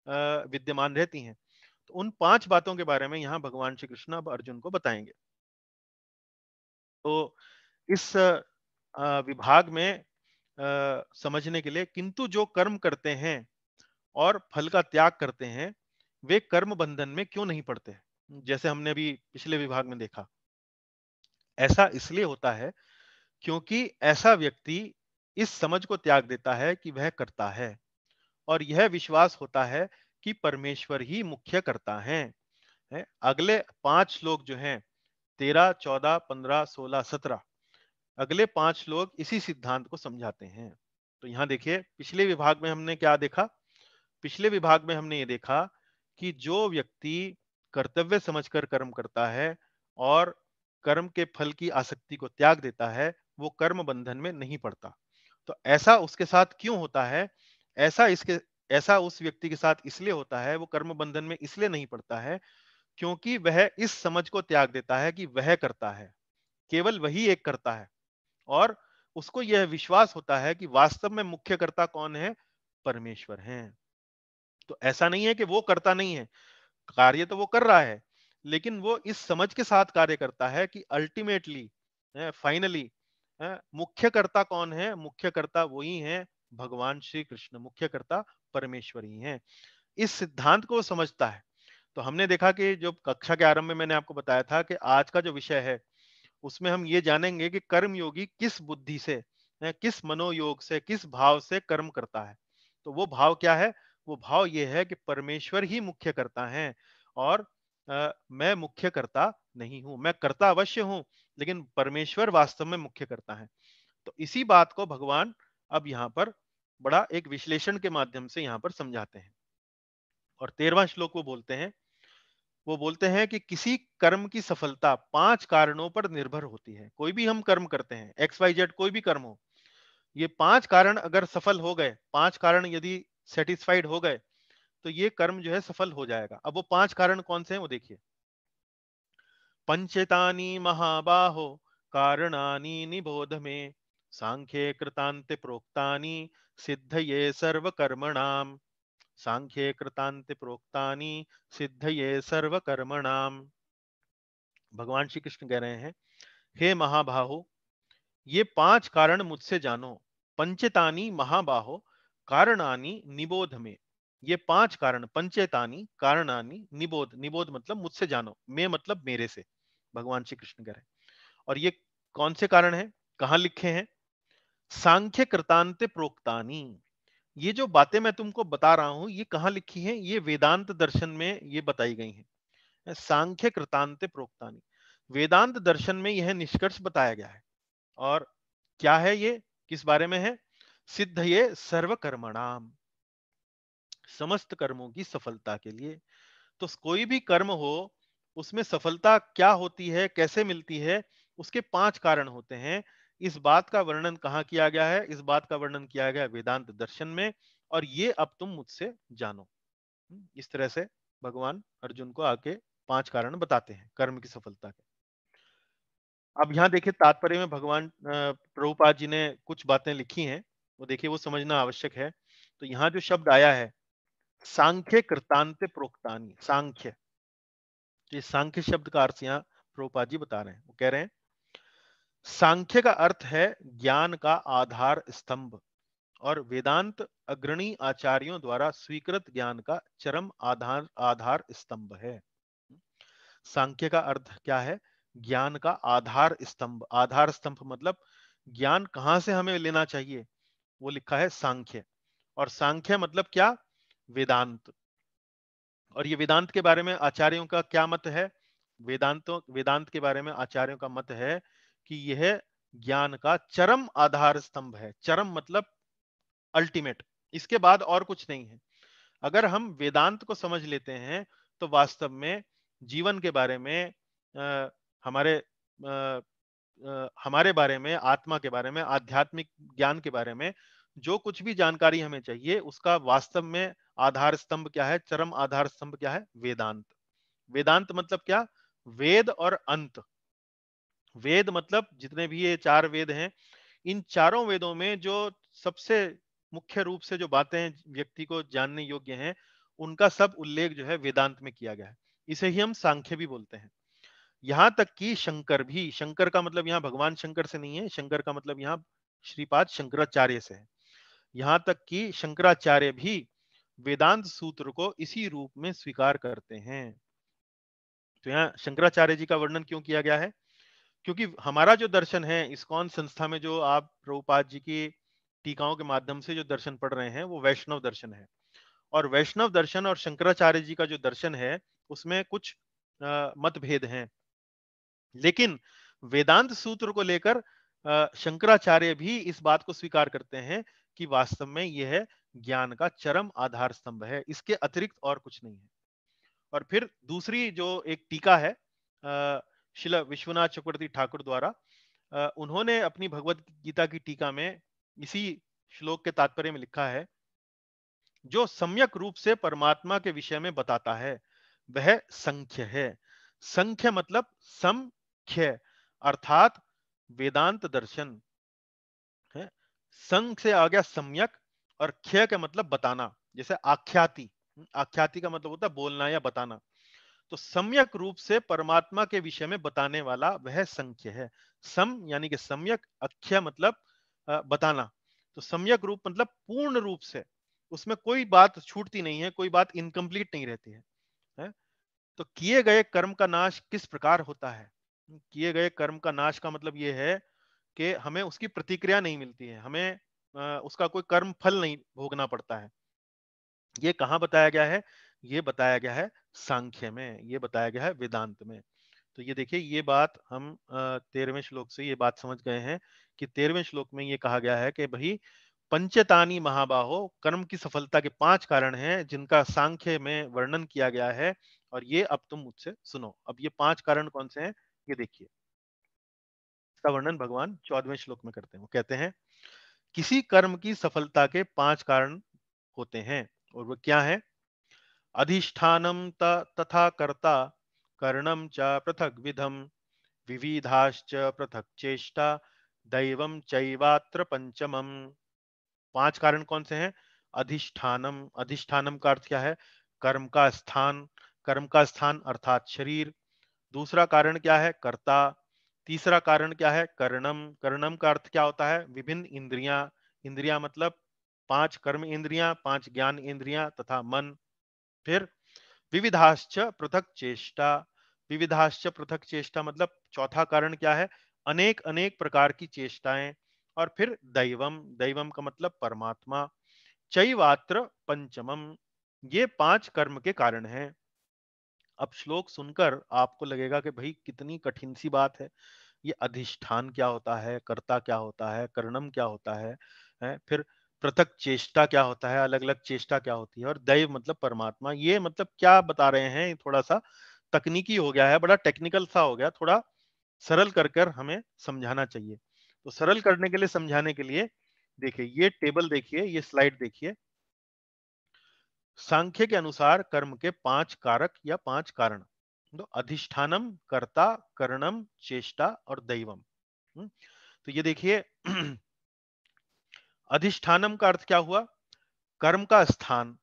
विद्यमान रहती हैं तो उन पाँच बातों के बारे में यहाँ भगवान श्री कृष्ण अब अर्जुन को बताएँगे। तो इस विभाग में समझने के लिए किंतु जो कर्म करते हैं और फल का त्याग करते हैं, वे कर्म बंधन में क्यों नहीं पड़ते? जैसे हमने अभी पिछले विभाग में देखा। ऐसा इसलिए होता है क्योंकि ऐसा व्यक्ति इस समझ को त्याग देता है कि वह करता है और यह विश्वास होता है कि परमेश्वर ही मुख्य करता है? अगले पाँच श्लोक जो हैं, तेरह, चौदह, पंद्रह, सोलह, सत्रह, अगले पाँच लोग इसी सिद्धांत को समझाते हैं। तो यहाँ देखिए, पिछले विभाग में हमने क्या देखा? पिछले विभाग में हमने ये देखा कि जो व्यक्ति कर्तव्य समझकर कर्म करता है और कर्म के फल की आसक्ति को त्याग देता है, वो कर्म बंधन में नहीं पड़ता। तो ऐसा उसके साथ क्यों होता है? ऐसा इसके ऐसा उस व्यक्ति के साथ इसलिए होता है, वो कर्म बंधन में इसलिए नहीं पड़ता है, क्योंकि वह इस समझ को त्याग देता है कि वह करता है, केवल वही एक करता है। और उसको यह विश्वास होता है कि वास्तव में मुख्य कर्ता कौन है? परमेश्वर हैं। तो ऐसा नहीं है कि वो करता नहीं है, कार्य तो वो कर रहा है, लेकिन वो इस समझ के साथ कार्य करता है कि अल्टीमेटली फाइनली मुख्य कर्ता कौन है? मुख्य कर्ता वही है भगवान श्री कृष्ण मुख्य कर्ता परमेश्वर ही। है इस सिद्धांत को समझता है। तो हमने देखा कि जो कक्षा के आरंभ में मैंने आपको बताया था कि आज का जो विषय है उसमें हम ये जानेंगे कि कर्म योगी किस बुद्धि से किस मनोयोग से किस भाव से कर्म करता है। तो वो भाव क्या है? वो भाव ये है कि परमेश्वर ही मुख्य करता है और आ, मैं मुख्य करता नहीं हूँ मैं करता अवश्य हूँ लेकिन परमेश्वर वास्तव में मुख्य करता है। तो इसी बात को भगवान अब यहाँ पर बड़ा एक विश्लेषण के माध्यम से यहाँ पर समझाते हैं। और तेरवा श्लोक वो बोलते हैं, वो बोलते हैं कि किसी कर्म की सफलता पाँच कारणों पर निर्भर होती है। कोई भी हम कर्म करते हैं एक्स वाई जेड कोई भी कर्म हो, ये पाँच कारण अगर सफल हो गए, पाँच कारण यदि सेटिस्फाइड हो गए तो ये कर्म जो है सफल हो जाएगा। अब वो पाँच कारण कौन से हैं, वो देखिए। पंचेतानी महाबाहो, कारणानी निबोध में सांख्ये कृतांत प्रोक्तानी सर्व कर्मणाम सांख्ये कृतांत प्रोक्तानी सर्व कर्मणाम भगवान श्री कृष्ण कह रहे हैं, हे महाबाहो, ये पाँच कारण मुझसे जानो। पंचतानी महाबाहो, कारणानी निबोध में। ये पाँच कारण, पंचेतानी, कारणानी निबोध। निबोध मतलब मुझसे जानो, मैं मतलब मेरे से। भगवान श्री कृष्ण कह रहे हैं। और ये कौन से कारण है? कहाँ लिखे हैं? सांख्य कृतांत प्रोक्तानी। ये जो बातें मैं तुमको बता रहा हूँ, ये कहाँ लिखी है? ये वेदांत दर्शन में ये बताई गई है। सांख्य कृतांत प्रोक्तानी। वेदांत दर्शन में यह निष्कर्ष बताया गया है। और क्या है ये? किस बारे में है? सिद्ध ये सर्व कर्मणाम समस्त कर्मों की सफलता के लिए। तो कोई भी कर्म हो, उसमें सफलता क्या होती है, कैसे मिलती है, उसके पाँच कारण होते हैं। इस बात का वर्णन कहाँ किया गया है? इस बात का वर्णन किया गया वेदांत दर्शन में और ये अब तुम मुझसे जानो। हम्म, इस तरह से भगवान अर्जुन को आके पाँच कारण बताते हैं कर्म की सफलता के। अब यहाँ देखिए तात्पर्य में भगवान प्रभुपाद जी ने कुछ बातें लिखी हैं वो देखिए वो समझना आवश्यक है। तो यहाँ जो शब्द आया है सांख्य कृतांत प्रोक्तानी सांख्य। ये सांख्य शब्द का अर्थ यहाँ प्रभुपाद जी बता रहे हैं। वो कह रहे हैं सांख्य का अर्थ है ज्ञान का आधार स्तंभ, और वेदांत अग्रणी आचार्यों द्वारा स्वीकृत ज्ञान का चरम आधार आधार स्तंभ है। सांख्य का अर्थ क्या है? ज्ञान का आधार स्तंभ। आधार स्तंभ मतलब ज्ञान कहाँ से हमें लेना चाहिए? वो लिखा है सांख्य। और सांख्य मतलब क्या? वेदांत। और ये वेदांत के बारे में आचार्यों का क्या मत है? वेदांतों, वेदांत के बारे में आचार्यों का मत है कि यह ज्ञान का चरम आधार स्तंभ है। चरम मतलब अल्टीमेट इसके बाद और कुछ नहीं है। अगर हम वेदांत को समझ लेते हैं तो वास्तव में जीवन के बारे में आ, हमारे आ, आ, हमारे बारे में आत्मा के बारे में आध्यात्मिक ज्ञान के बारे में जो कुछ भी जानकारी हमें चाहिए उसका वास्तव में आधार स्तंभ क्या है? चरम आधार स्तंभ क्या है? वेदांत। वेदांत मतलब क्या? वेद और अंत। वेद मतलब जितने भी ये चार वेद हैं, इन चारों वेदों में जो सबसे मुख्य रूप से जो बातें व्यक्ति को जानने योग्य हैं, उनका सब उल्लेख जो है वेदांत में किया गया है। इसे ही हम सांख्य भी बोलते हैं। यहाँ तक कि शंकर भी, शंकर का मतलब यहाँ भगवान शंकर से नहीं है, शंकर का मतलब यहाँ श्रीपाद शंकराचार्य से है। यहाँ तक कि शंकराचार्य भी वेदांत सूत्र को इसी रूप में स्वीकार करते हैं। तो यहाँ शंकराचार्य जी का वर्णन क्यों किया गया है? क्योंकि हमारा जो दर्शन है, इस्कॉन संस्था में जो आप प्रभुपाद जी की टीकाओं के माध्यम से जो दर्शन पढ़ रहे हैं, वो वैष्णव दर्शन है। और वैष्णव दर्शन और शंकराचार्य जी का जो दर्शन है, उसमें कुछ मतभेद हैं। लेकिन वेदांत सूत्र को लेकर शंकराचार्य भी इस बात को स्वीकार करते हैं कि वास्तव में यह ज्ञान का चरम आधार स्तंभ है, इसके अतिरिक्त और कुछ नहीं है। और फिर दूसरी जो एक टीका है शिला विश्वनाथ चक्रवर्ती ठाकुर द्वारा उन्होंने अपनी भगवत गीता की टीका में इसी श्लोक के तात्पर्य में लिखा है, जो सम्यक रूप से परमात्मा के विषय में बताता है, वह संख्य है। संख्य मतलब समख्य अर्थात वेदांत दर्शन। है? संघ से आ गया सम्यक और ख्य का मतलब बताना, जैसे आख्याति। आख्याति का मतलब होता है बोलना या बताना। तो सम्यक रूप से परमात्मा के विषय में बताने वाला वह संख्य है। सम यानी कि सम्यक, अख्य मतलब बताना। तो सम्यक रूप मतलब पूर्ण रूप से। उसमें कोई बात छूटती नहीं है, कोई बात इनकम्प्लीट नहीं रहती है? तो किए गए कर्म का नाश किस प्रकार होता है? किए गए कर्म का नाश का मतलब यह है कि हमें उसकी प्रतिक्रिया नहीं मिलती है। हमें उसका कोई कर्म फल नहीं भोगना पड़ता है। ये कहाँ बताया गया है? ये बताया गया है सांख्य में, ये बताया गया है वेदांत में। तो ये देखिए, ये बात हम तेरहवें श्लोक से ये बात समझ गए हैं कि तेरहवें श्लोक में ये कहा गया है कि भाई, पंचतानी महाबाहो, कर्म की सफलता के पाँच कारण हैं जिनका सांख्य में वर्णन किया गया है, और ये अब तुम मुझसे सुनो। अब ये पाँच कारण कौन से हैं? ये देखिए। इसका वर्णन भगवान चौदहवें श्लोक में करते हैं। वो कहते हैं, किसी कर्म की सफलता के पाँच कारण होते हैं, और वो क्या है? अधिष्ठानम तथा कर्ता कर्णम च पृथक विधम विविधाश्च पृथक चेष्टा दैवम चैवात्र पंचमम पाँच कारण कौन से हैं? अधिष्ठानम अधिष्ठानम का अर्थ क्या है? कर्म का स्थान। कर्म का स्थान अर्थात शरीर। दूसरा कारण क्या है? कर्ता। तीसरा कारण क्या है? कर्णम कर्णम का अर्थ क्या होता है? विभिन्न इंद्रियाँ। इंद्रियाँ मतलब पाँच कर्म इंद्रियाँ, पाँच ज्ञान इंद्रियाँ तथा मन। फिर विविधाश्च पृथक चेष्टा। विविधाश्च पृथक चेष्टा मतलब चौथा कारण क्या है? अनेक अनेक प्रकार की चेष्टाएँ और फिर दैवम। दैवम का मतलब परमात्मा। चैवात्र पंचमम। ये पाँच कर्म के कारण हैं। अब श्लोक सुनकर आपको लगेगा कि भाई कितनी कठिन सी बात है। ये अधिष्ठान क्या होता है? कर्ता क्या होता है? कर्णम क्या होता है, है? फिर पृथक चेष्टा क्या होता है अलग अलग चेष्टा क्या होती है? और दैव मतलब परमात्मा ये मतलब क्या बता रहे हैं? थोड़ा सा तकनीकी हो गया है बड़ा टेक्निकल सा हो गया थोड़ा सरल कर कर हमें समझाना चाहिए। तो सरल करने के लिए समझाने के लिए देखिए ये टेबल देखिए ये स्लाइड देखिए। सांख्य के अनुसार कर्म के पाँच कारक या पाँच कारण। तो अधिष्ठानम कर्ता कर्णम चेष्टा और दैवम। हम्म, तो ये देखिए अधिष्ठानम का अर्थ क्या हुआ? कर्म का स्थान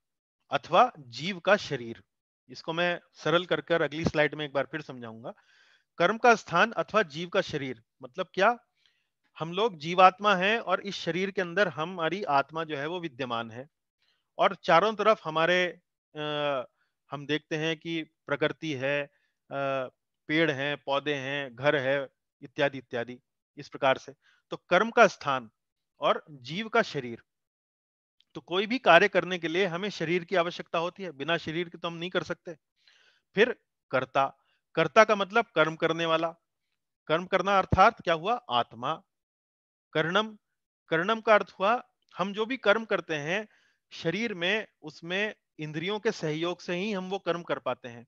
अथवा जीव का शरीर। इसको मैं सरल कर कर अगली स्लाइड में एक बार फिर समझाऊँगा। कर्म का स्थान अथवा जीव का शरीर मतलब क्या? हम लोग जीवात्मा हैं और इस शरीर के अंदर हमारी आत्मा जो है वो विद्यमान है। और चारों तरफ़ हमारे आ, हम देखते हैं कि प्रकृति है आ, पेड़ हैं पौधे हैं घर है इत्यादि इत्यादि इस प्रकार से। तो कर्म का स्थान और जीव का शरीर। तो कोई भी कार्य करने के लिए हमें शरीर की आवश्यकता होती है, बिना शरीर के तो हम नहीं कर सकते। फिर कर्ता कर्ता का मतलब कर्म करने वाला। कर्म करना अर्थात क्या हुआ? आत्मा। कर्णम कर्णम का अर्थ हुआ, हम जो भी कर्म करते हैं, शरीर में, उसमें इंद्रियों के सहयोग से ही हम वो कर्म कर पाते हैं।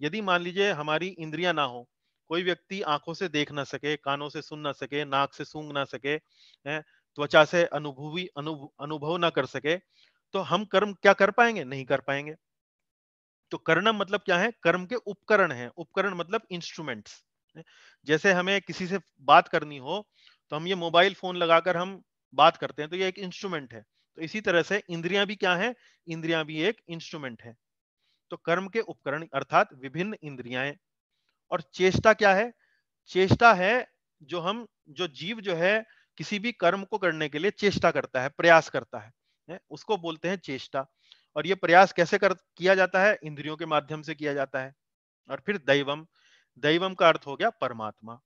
यदि मान लीजिए हमारी इंद्रियाँ ना हो, कोई व्यक्ति आँखों से देख ना सके, कानों से सुन ना सके, नाक से सूंघ ना सके त्वचा से अनुभवी अनु, अनुभव ना कर सके तो हम कर्म क्या कर पाएँगे? नहीं कर पाएँगे। तो कर्णम मतलब क्या है? कर्म के उपकरण है। उपकरण मतलब इंस्ट्रूमेंट्स जैसे हमें किसी से बात करनी हो तो हम ये मोबाइल फ़ोन लगाकर हम बात करते हैं तो ये एक इंस्ट्रूमेंट है। तो इसी तरह से इंद्रियाँ भी क्या है? इंद्रियाँ भी एक इंस्ट्रूमेंट है। तो कर्म के उपकरण अर्थात विभिन्न इंद्रियाँ और चेष्टा क्या है? चेष्टा है जो हम जो जीव जो है किसी भी कर्म को करने के लिए चेष्टा करता है प्रयास करता है, है? उसको बोलते हैं चेष्टा। और ये प्रयास कैसे कर किया जाता है? इंद्रियों के माध्यम से किया जाता है। और फिर दैवम। दैवम का अर्थ हो गया परमात्मा।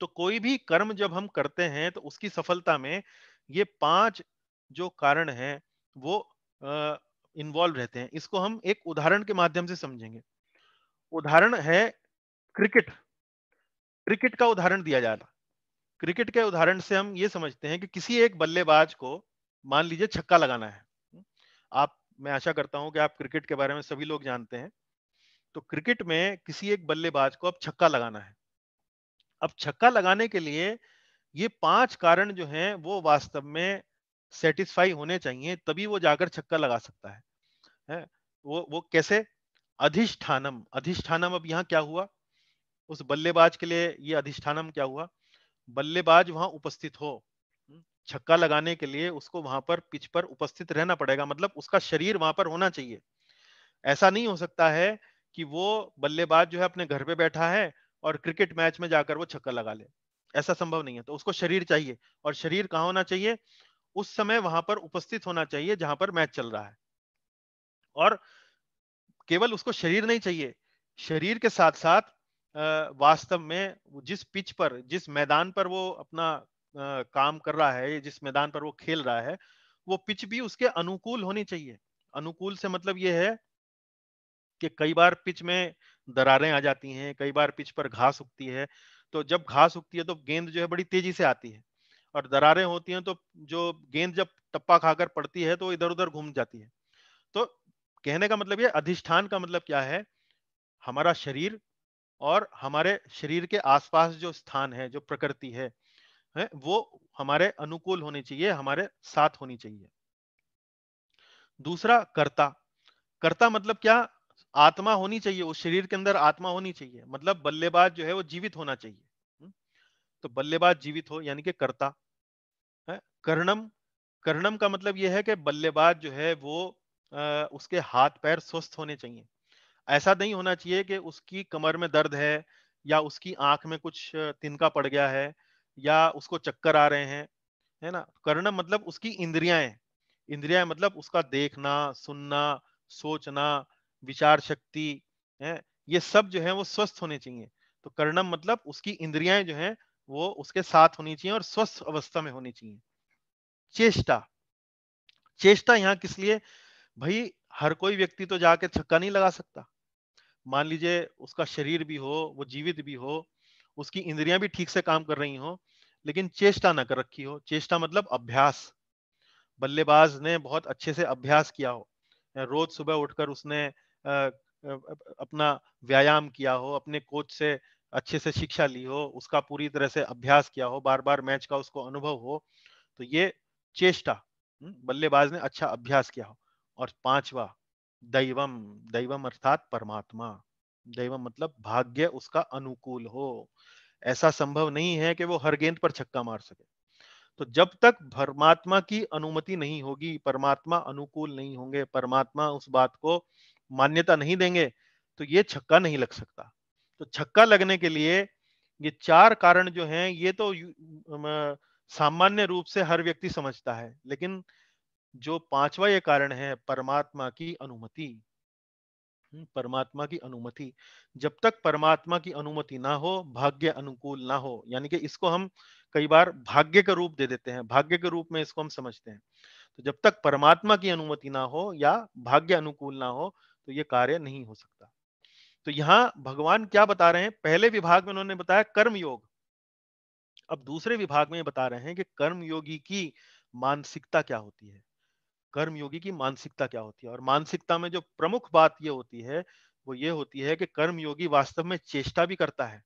तो कोई भी कर्म जब हम करते हैं तो उसकी सफलता में ये पाँच जो कारण हैं वो इन्वॉल्व रहते हैं। इसको हम एक उदाहरण के माध्यम से समझेंगे। उदाहरण है क्रिकेट। क्रिकेट का उदाहरण दिया जा रहा। क्रिकेट के उदाहरण से हम ये समझते हैं कि किसी एक बल्लेबाज को मान लीजिए छक्का लगाना है आप मैं आशा करता हूँ कि आप क्रिकेट के बारे में सभी लोग जानते हैं तो क्रिकेट में किसी एक बल्लेबाज को अब छक्का लगाना है। अब छक्का लगाने के लिए ये पाँच कारण जो हैं वो वास्तव में सेटिस्फाई होने चाहिए तभी वो जाकर छक्का लगा सकता है, है? वो वो कैसे? अधिष्ठानम। अधिष्ठानम अब यहाँ क्या हुआ? उस बल्लेबाज के लिए ये अधिष्ठानम क्या हुआ? बल्लेबाज वहाँ उपस्थित हो। हम्म, छक्का लगाने के लिए उसको वहाँ पर पिच पर उपस्थित रहना पड़ेगा मतलब उसका शरीर वहाँ पर होना चाहिए। ऐसा नहीं हो सकता है कि वो बल्लेबाज जो है अपने घर पे बैठा है और क्रिकेट मैच में जाकर वो छक्का लगा ले। ऐसा संभव नहीं है तो उसको शरीर चाहिए और शरीर कहाँ होना चाहिए? उस समय वहाँ पर उपस्थित होना चाहिए जहाँ पर मैच चल रहा है। और केवल उसको शरीर नहीं चाहिए शरीर के साथ साथ वास्तव में जिस पिच पर, जिस मैदान पर वो अपना काम कर रहा है, जिस मैदान पर वो खेल रहा है, वो पिच भी उसके अनुकूल होनी चाहिए। अनुकूल से मतलब ये है कि कई बार पिच में दरारें आ जाती हैं, कई बार पिच पर घास उगती है तो जब घास उगती है तो गेंद जो है बड़ी तेज़ी से आती है और दरारें होती हैं तो जो गेंद जब टप्पा खाकर पड़ती है तो इधर उधर घूम जाती है। तो कहने का मतलब ये, अधिष्ठान का मतलब क्या है? हमारा शरीर और हमारे शरीर के आसपास जो स्थान है जो प्रकृति है, वो हमारे अनुकूल होनी चाहिए हमारे साथ होनी चाहिए। दूसरा कर्ता। कर्ता मतलब क्या? आत्मा होनी चाहिए उस शरीर के अंदर आत्मा होनी चाहिए। मतलब बल्लेबाज जो है वो जीवित होना चाहिए। हम्म? तो बल्लेबाज जीवित हो यानी कि कर्ता। है कर्णम। कर्णम का मतलब यह है कि बल्लेबाज जो है वो आ, उसके हाथ पैर स्वस्थ होने चाहिए। ऐसा नहीं होना चाहिए कि उसकी कमर में दर्द है या उसकी आँख में कुछ तिनका पड़ गया है या उसको चक्कर आ रहे हैं, है ना? कर्णम मतलब उसकी इंद्रियाँ इंद्रिया मतलब उसका देखना, सुनना, सोचना, विचार शक्ति, है? ये सब जो है वो स्वस्थ होने चाहिए। तो कर्णम मतलब उसकी इंद्रियाँ जो हैं वो उसके साथ होनी चाहिए और स्वस्थ अवस्था में होनी चाहिए। चेष्टा। चेष्टा यहाँ किस लिए? भाई, हर कोई व्यक्ति तो जाके छक्का नहीं लगा सकता। मान लीजिए उसका शरीर भी हो वो जीवित भी हो उसकी इंद्रियाँ भी ठीक से काम कर रही हो लेकिन चेष्टा ना कर रखी हो। चेष्टा मतलब अभ्यास। बल्लेबाज ने बहुत अच्छे से अभ्यास किया हो। रोज सुबह उठकर उसने अपना व्यायाम किया हो अपने कोच से अच्छे से शिक्षा ली हो उसका पूरी तरह से अभ्यास किया हो बार बार मैच का उसको अनुभव हो तो ये चेष्टा हम्म, बल्लेबाज ने अच्छा अभ्यास किया हो। और पांचवा दैवम दैवम अर्थात परमात्मा। दैवम मतलब भाग्य उसका अनुकूल हो। ऐसा संभव नहीं है कि वो हर गेंद पर छक्का मार सके। तो जब तक परमात्मा की अनुमति नहीं होगी, परमात्मा अनुकूल नहीं होंगे, परमात्मा उस बात को मान्यता नहीं देंगे तो ये छक्का नहीं लग सकता। तो छक्का लगने के लिए ये चार कारण जो हैं, ये तो सामान्य रूप से हर व्यक्ति समझता है। लेकिन जो पांचवा ये कारण है परमात्मा की अनुमति। हम्म, परमात्मा की अनुमति। जब तक परमात्मा की अनुमति ना हो भाग्य अनुकूल ना हो यानी कि इसको हम कई बार भाग्य का रूप दे देते हैं भाग्य के रूप में इसको हम समझते हैं। तो जब तक परमात्मा की अनुमति ना हो या भाग्य अनुकूल ना हो तो ये कार्य नहीं हो सकता। तो यहाँ भगवान क्या बता रहे हैं? पहले विभाग में उन्होंने बताया कर्म योग अब दूसरे विभाग में बता रहे हैं कि कर्म योगी की मानसिकता क्या होती है? कर्म योगी की मानसिकता क्या होती है? और मानसिकता में जो प्रमुख बात ये होती है, वो ये होती है कि कर्मयोगी वास्तव में चेष्टा भी करता है,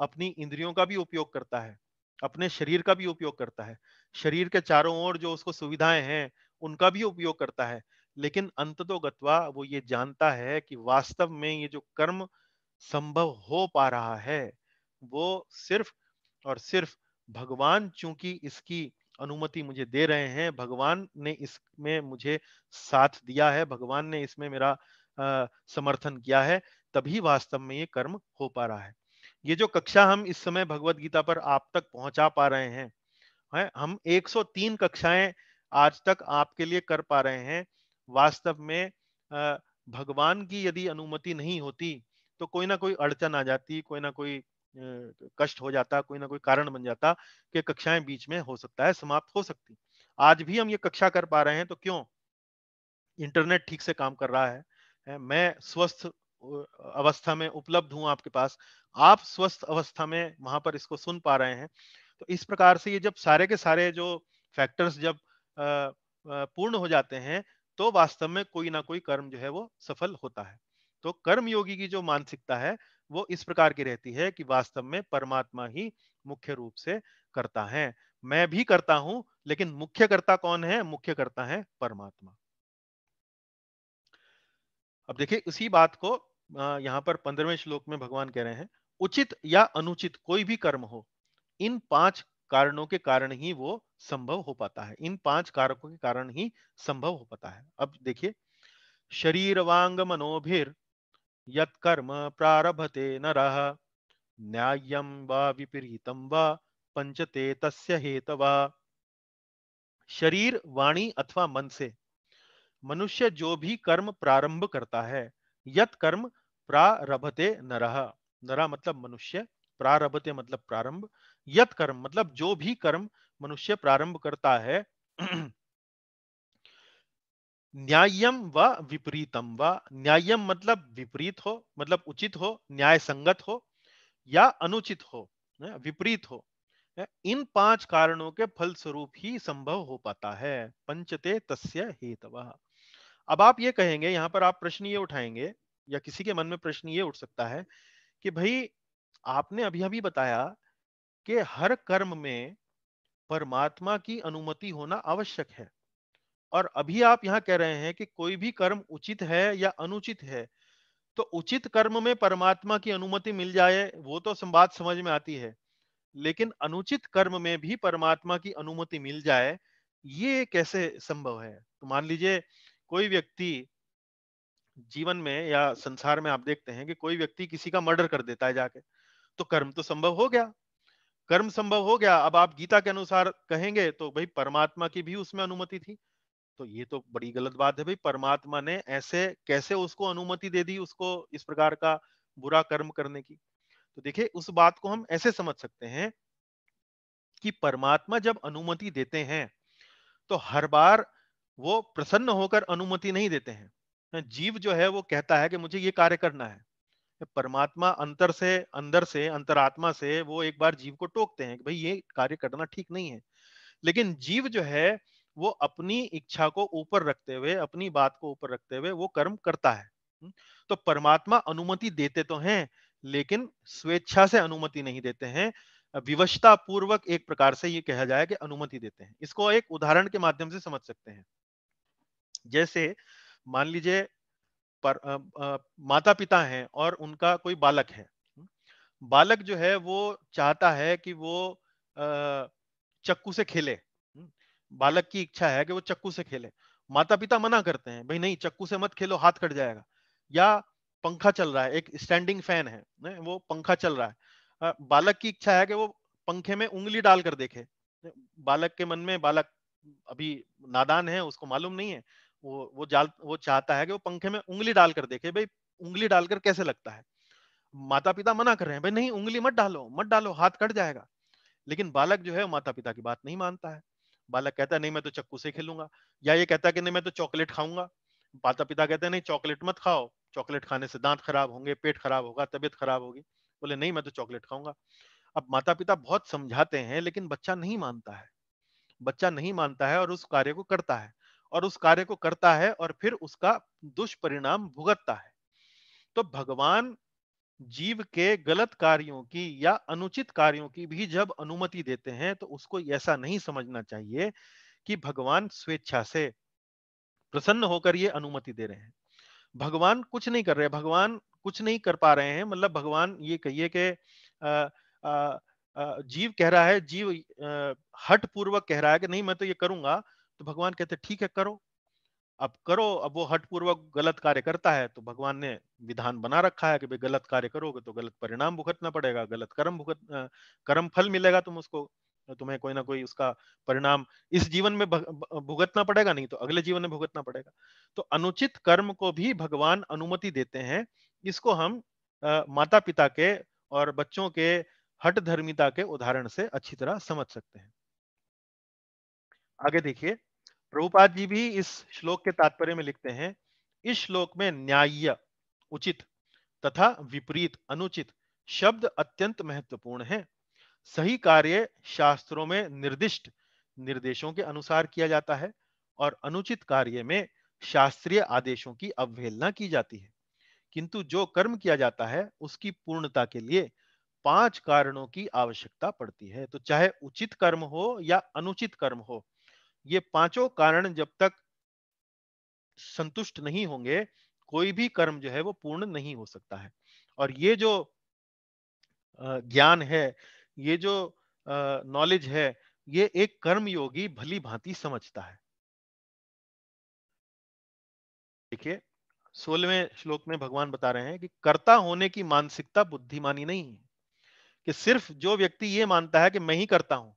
अपनी इंद्रियों का भी उपयोग करता है, अपने शरीर का भी उपयोग करता है। शरीर के चारों ओर जो उसको सुविधाएँ हैं, उनका भी उपयोग करता है। लेकिन अंत तो गत्वा वो ये जानता है कि वास्तव में ये जो कर्म संभव हो पा रहा है, वो सिर्फ़ और सिर्फ़ भगवान चूँकि इसकी अनुमति मुझे दे रहे हैं भगवान ने इसमें मुझे साथ दिया है भगवान ने इसमें मेरा आ, समर्थन किया है तभी वास्तव में ये कर्म हो पा रहा है। ये जो कक्षा हम इस समय भगवत गीता पर आप तक पहुँचा पा रहे हैं है हम 103 कक्षाएँ आज तक आपके लिए कर पा रहे हैं वास्तव में भगवान की यदि अनुमति नहीं होती तो कोई ना कोई अड़चन आ जाती कोई ना कोई कष्ट हो जाता, कोई ना कोई कारण बन जाता कि कक्षाएँ बीच में हो सकता है, समाप्त हो सकती। आज भी हम ये कक्षा कर पा रहे हैं तो क्यों? इंटरनेट ठीक से काम कर रहा है मैं स्वस्थ अवस्था में उपलब्ध हूँ आपके पास, आप स्वस्थ अवस्था में वहाँ पर इसको सुन पा रहे हैं। तो इस प्रकार से ये जब सारे के सारे जो फैक्टर्स जब पूर्ण हो जाते हैं तो वास्तव में कोई ना कोई कर्म जो है वो सफल होता है। तो कर्म योगी की जो मानसिकता है वो इस प्रकार की रहती है कि वास्तव में परमात्मा ही मुख्य रूप से करता है। मैं भी करता हूँ, लेकिन मुख्य करता कौन है? मुख्य करता है परमात्मा। अब देखिए उसी बात को यहाँ पर पंद्रहवें श्लोक में भगवान कह रहे हैं, उचित या अनुचित कोई भी कर्म हो, इन पाँच कारणों के कारण ही वो संभव हो पाता है। इन पाँच कारकों के कारण ही संभव हो पाता है। अब देखिए शरीर वांग मनोभिर यत कर्म प्रारभते नरः। न्याय्यम व व पंचते तस्य हेतवा। शरीर, वाणी अथवा मन से। मनुष्य जो भी कर्म प्रारंभ करता है यत कर्म प्रारभते नरह नरा मतलब मनुष्य, प्रारभते मतलब प्रारंभ। यत कर्म मतलब जो भी कर्म मनुष्य प्रारंभ करता है न्यायम व विपरीतम व? न्यायम मतलब विपरीत हो मतलब उचित हो न्याय संगत हो, या अनुचित हो विपरीत हो इन पाँच कारणों के फल स्वरूप ही संभव हो पाता है। पंचते तस्य हेतव। अब आप ये कहेंगे, यहाँ पर आप प्रश्न ये उठाएँगे, या किसी के मन में प्रश्न ये उठ सकता है, कि भाई, आपने अभी अभी बताया कि हर कर्म में परमात्मा की अनुमति होना आवश्यक है। और अभी आप यहाँ कह रहे हैं कि कोई भी कर्म उचित है या अनुचित है तो उचित कर्म में परमात्मा की अनुमति मिल जाए, वो तो बात समझ में आती है। लेकिन अनुचित कर्म में भी परमात्मा की अनुमति मिल जाए, ये कैसे संभव है? तो मान लीजिए, कोई व्यक्ति जीवन में या संसार में आप देखते हैं कि कोई व्यक्ति किसी का मर्डर कर देता है जाके तो कर्म तो संभव हो गया। कर्म संभव हो गया, अब आप गीता के अनुसार कहेंगे तो भाई परमात्मा की भी उसमें अनुमति थी। तो ये तो बड़ी गलत बात है भाई, परमात्मा ने ऐसे कैसे उसको अनुमति दे दी उसको इस प्रकार का बुरा कर्म करने की? तो देखिए, उस बात को हम ऐसे समझ सकते हैं कि परमात्मा जब अनुमति देते हैं तो हर बार वो प्रसन्न होकर अनुमति नहीं देते हैं। जीव जो है वो कहता है कि मुझे ये कार्य करना है। परमात्मा अंतर से, अंदर से, अंतरात्मा से वो एक बार जीव को टोकते हैं कि भाई ये कार्य करना ठीक नहीं है। लेकिन जीव जो है वो अपनी इच्छा को ऊपर रखते हुए अपनी बात को ऊपर रखते हुए वो कर्म करता है। तो परमात्मा अनुमति देते तो हैं लेकिन स्वेच्छा से अनुमति नहीं देते हैं। विवशता पूर्वक एक प्रकार से ये कहा जाए कि अनुमति देते हैं। इसको एक उदाहरण के माध्यम से समझ सकते हैं। जैसे मान लीजिए पर आ, आ, माता पिता हैं और उनका कोई बालक है। बालक जो है वो चाहता है कि वो चक्कू से खेले। बालक की इच्छा है कि वो चक्कू से खेले। माता पिता मना करते हैं, भाई नहीं, चक्कू से मत खेलो, हाथ कट जाएगा। या पंखा चल रहा है, एक स्टैंडिंग फ़ैन है वो पंखा चल रहा है। बालक की इच्छा है कि वो पंखे में उंगली डालकर देखे। बालक के मन में, बालक अभी नादान है, उसको मालूम नहीं है, वो वो जाल, वो चाहता है कि वो पंखे में उंगली डालकर देखे, भाई, उंगली डालकर कैसे लगता है? माता पिता मना कर रहे हैं, भाई नहीं, उंगली मत डालो मत डालो, हाथ कट जाएगा। लेकिन बालक जो है माता पिता की बात नहीं मानता है। बालक कहता है, नहीं, मैं तो चक्कू से खेलूँगा। या ये कहता है कि, नहीं, मैं तो चॉकलेट खाऊँगा। माता पिता कहते हैं, नहीं, चॉकलेट मत खाओ। चॉकलेट खाने से दांत खराब होंगे, पेट खराब होगा, तबियत खराब होगी। बोले, नहीं, मैं तो चॉकलेट खाऊँगा। अब माता पिता बहुत समझाते हैं, लेकिन बच्चा नहीं मानता है। बच्चा नहीं मानता है और उस कार्य को करता है। और उस कार्य को करता है और फिर उसका दुष्परिणाम भुगतता है। तो भगवान जीव के गलत कार्यों की या अनुचित कार्यों की भी जब अनुमति देते हैं तो उसको ऐसा नहीं समझना चाहिए कि भगवान स्वेच्छा से प्रसन्न होकर ये अनुमति दे रहे हैं। भगवान कुछ नहीं कर रहे भगवान कुछ नहीं कर पा रहे हैं मतलब भगवान ये कहिए कि जीव कह रहा है, जीव हट पूर्वक कह रहा है कि नहीं, मैं तो ये करूँगा तो भगवान कहते ठीक है, करो। अब करो अब वो हट पूर्वक गलत कार्य करता है तो भगवान ने विधान बना रखा है कि भाई गलत कार्य करोगे तो गलत परिणाम भुगतना पड़ेगा गलत कर्म भुगत कर्म फल मिलेगा तुम उसको तुम्हें कोई ना कोई उसका परिणाम इस जीवन में भुगतना पड़ेगा नहीं तो अगले जीवन में भुगतना पड़ेगा। तो अनुचित कर्म को भी भगवान अनुमति देते हैं इसको हम आ, माता पिता के और बच्चों के हट धर्मिता के उदाहरण से अच्छी तरह समझ सकते हैं। आगे देखिए प्रभुपाद जी भी इस श्लोक के तात्पर्य में लिखते हैं, इस श्लोक में न्याय उचित तथा विपरीत, अनुचित शब्द अत्यंत महत्वपूर्ण है। सही कार्य शास्त्रों में निर्दिष्ट निर्देशों के अनुसार किया जाता है और अनुचित कार्य में शास्त्रीय आदेशों की अवहेलना की जाती है। किंतु जो कर्म किया जाता है, उसकी पूर्णता के लिए पाँच कारणों की आवश्यकता पड़ती है। तो चाहे उचित कर्म हो या अनुचित कर्म हो ये पाँचों कारण जब तक संतुष्ट नहीं होंगे, कोई भी कर्म जो है वो पूर्ण नहीं हो सकता है। और ये जो ज्ञान है, ये जो नॉलेज है, ये एक कर्म योगी भली भांति समझता है। देखिए, सोलहवें श्लोक में भगवान बता रहे हैं कि कर्ता होने की मानसिकता बुद्धिमानी नहीं है, कि सिर्फ़ जो व्यक्ति ये मानता है कि मैं ही करता हूँ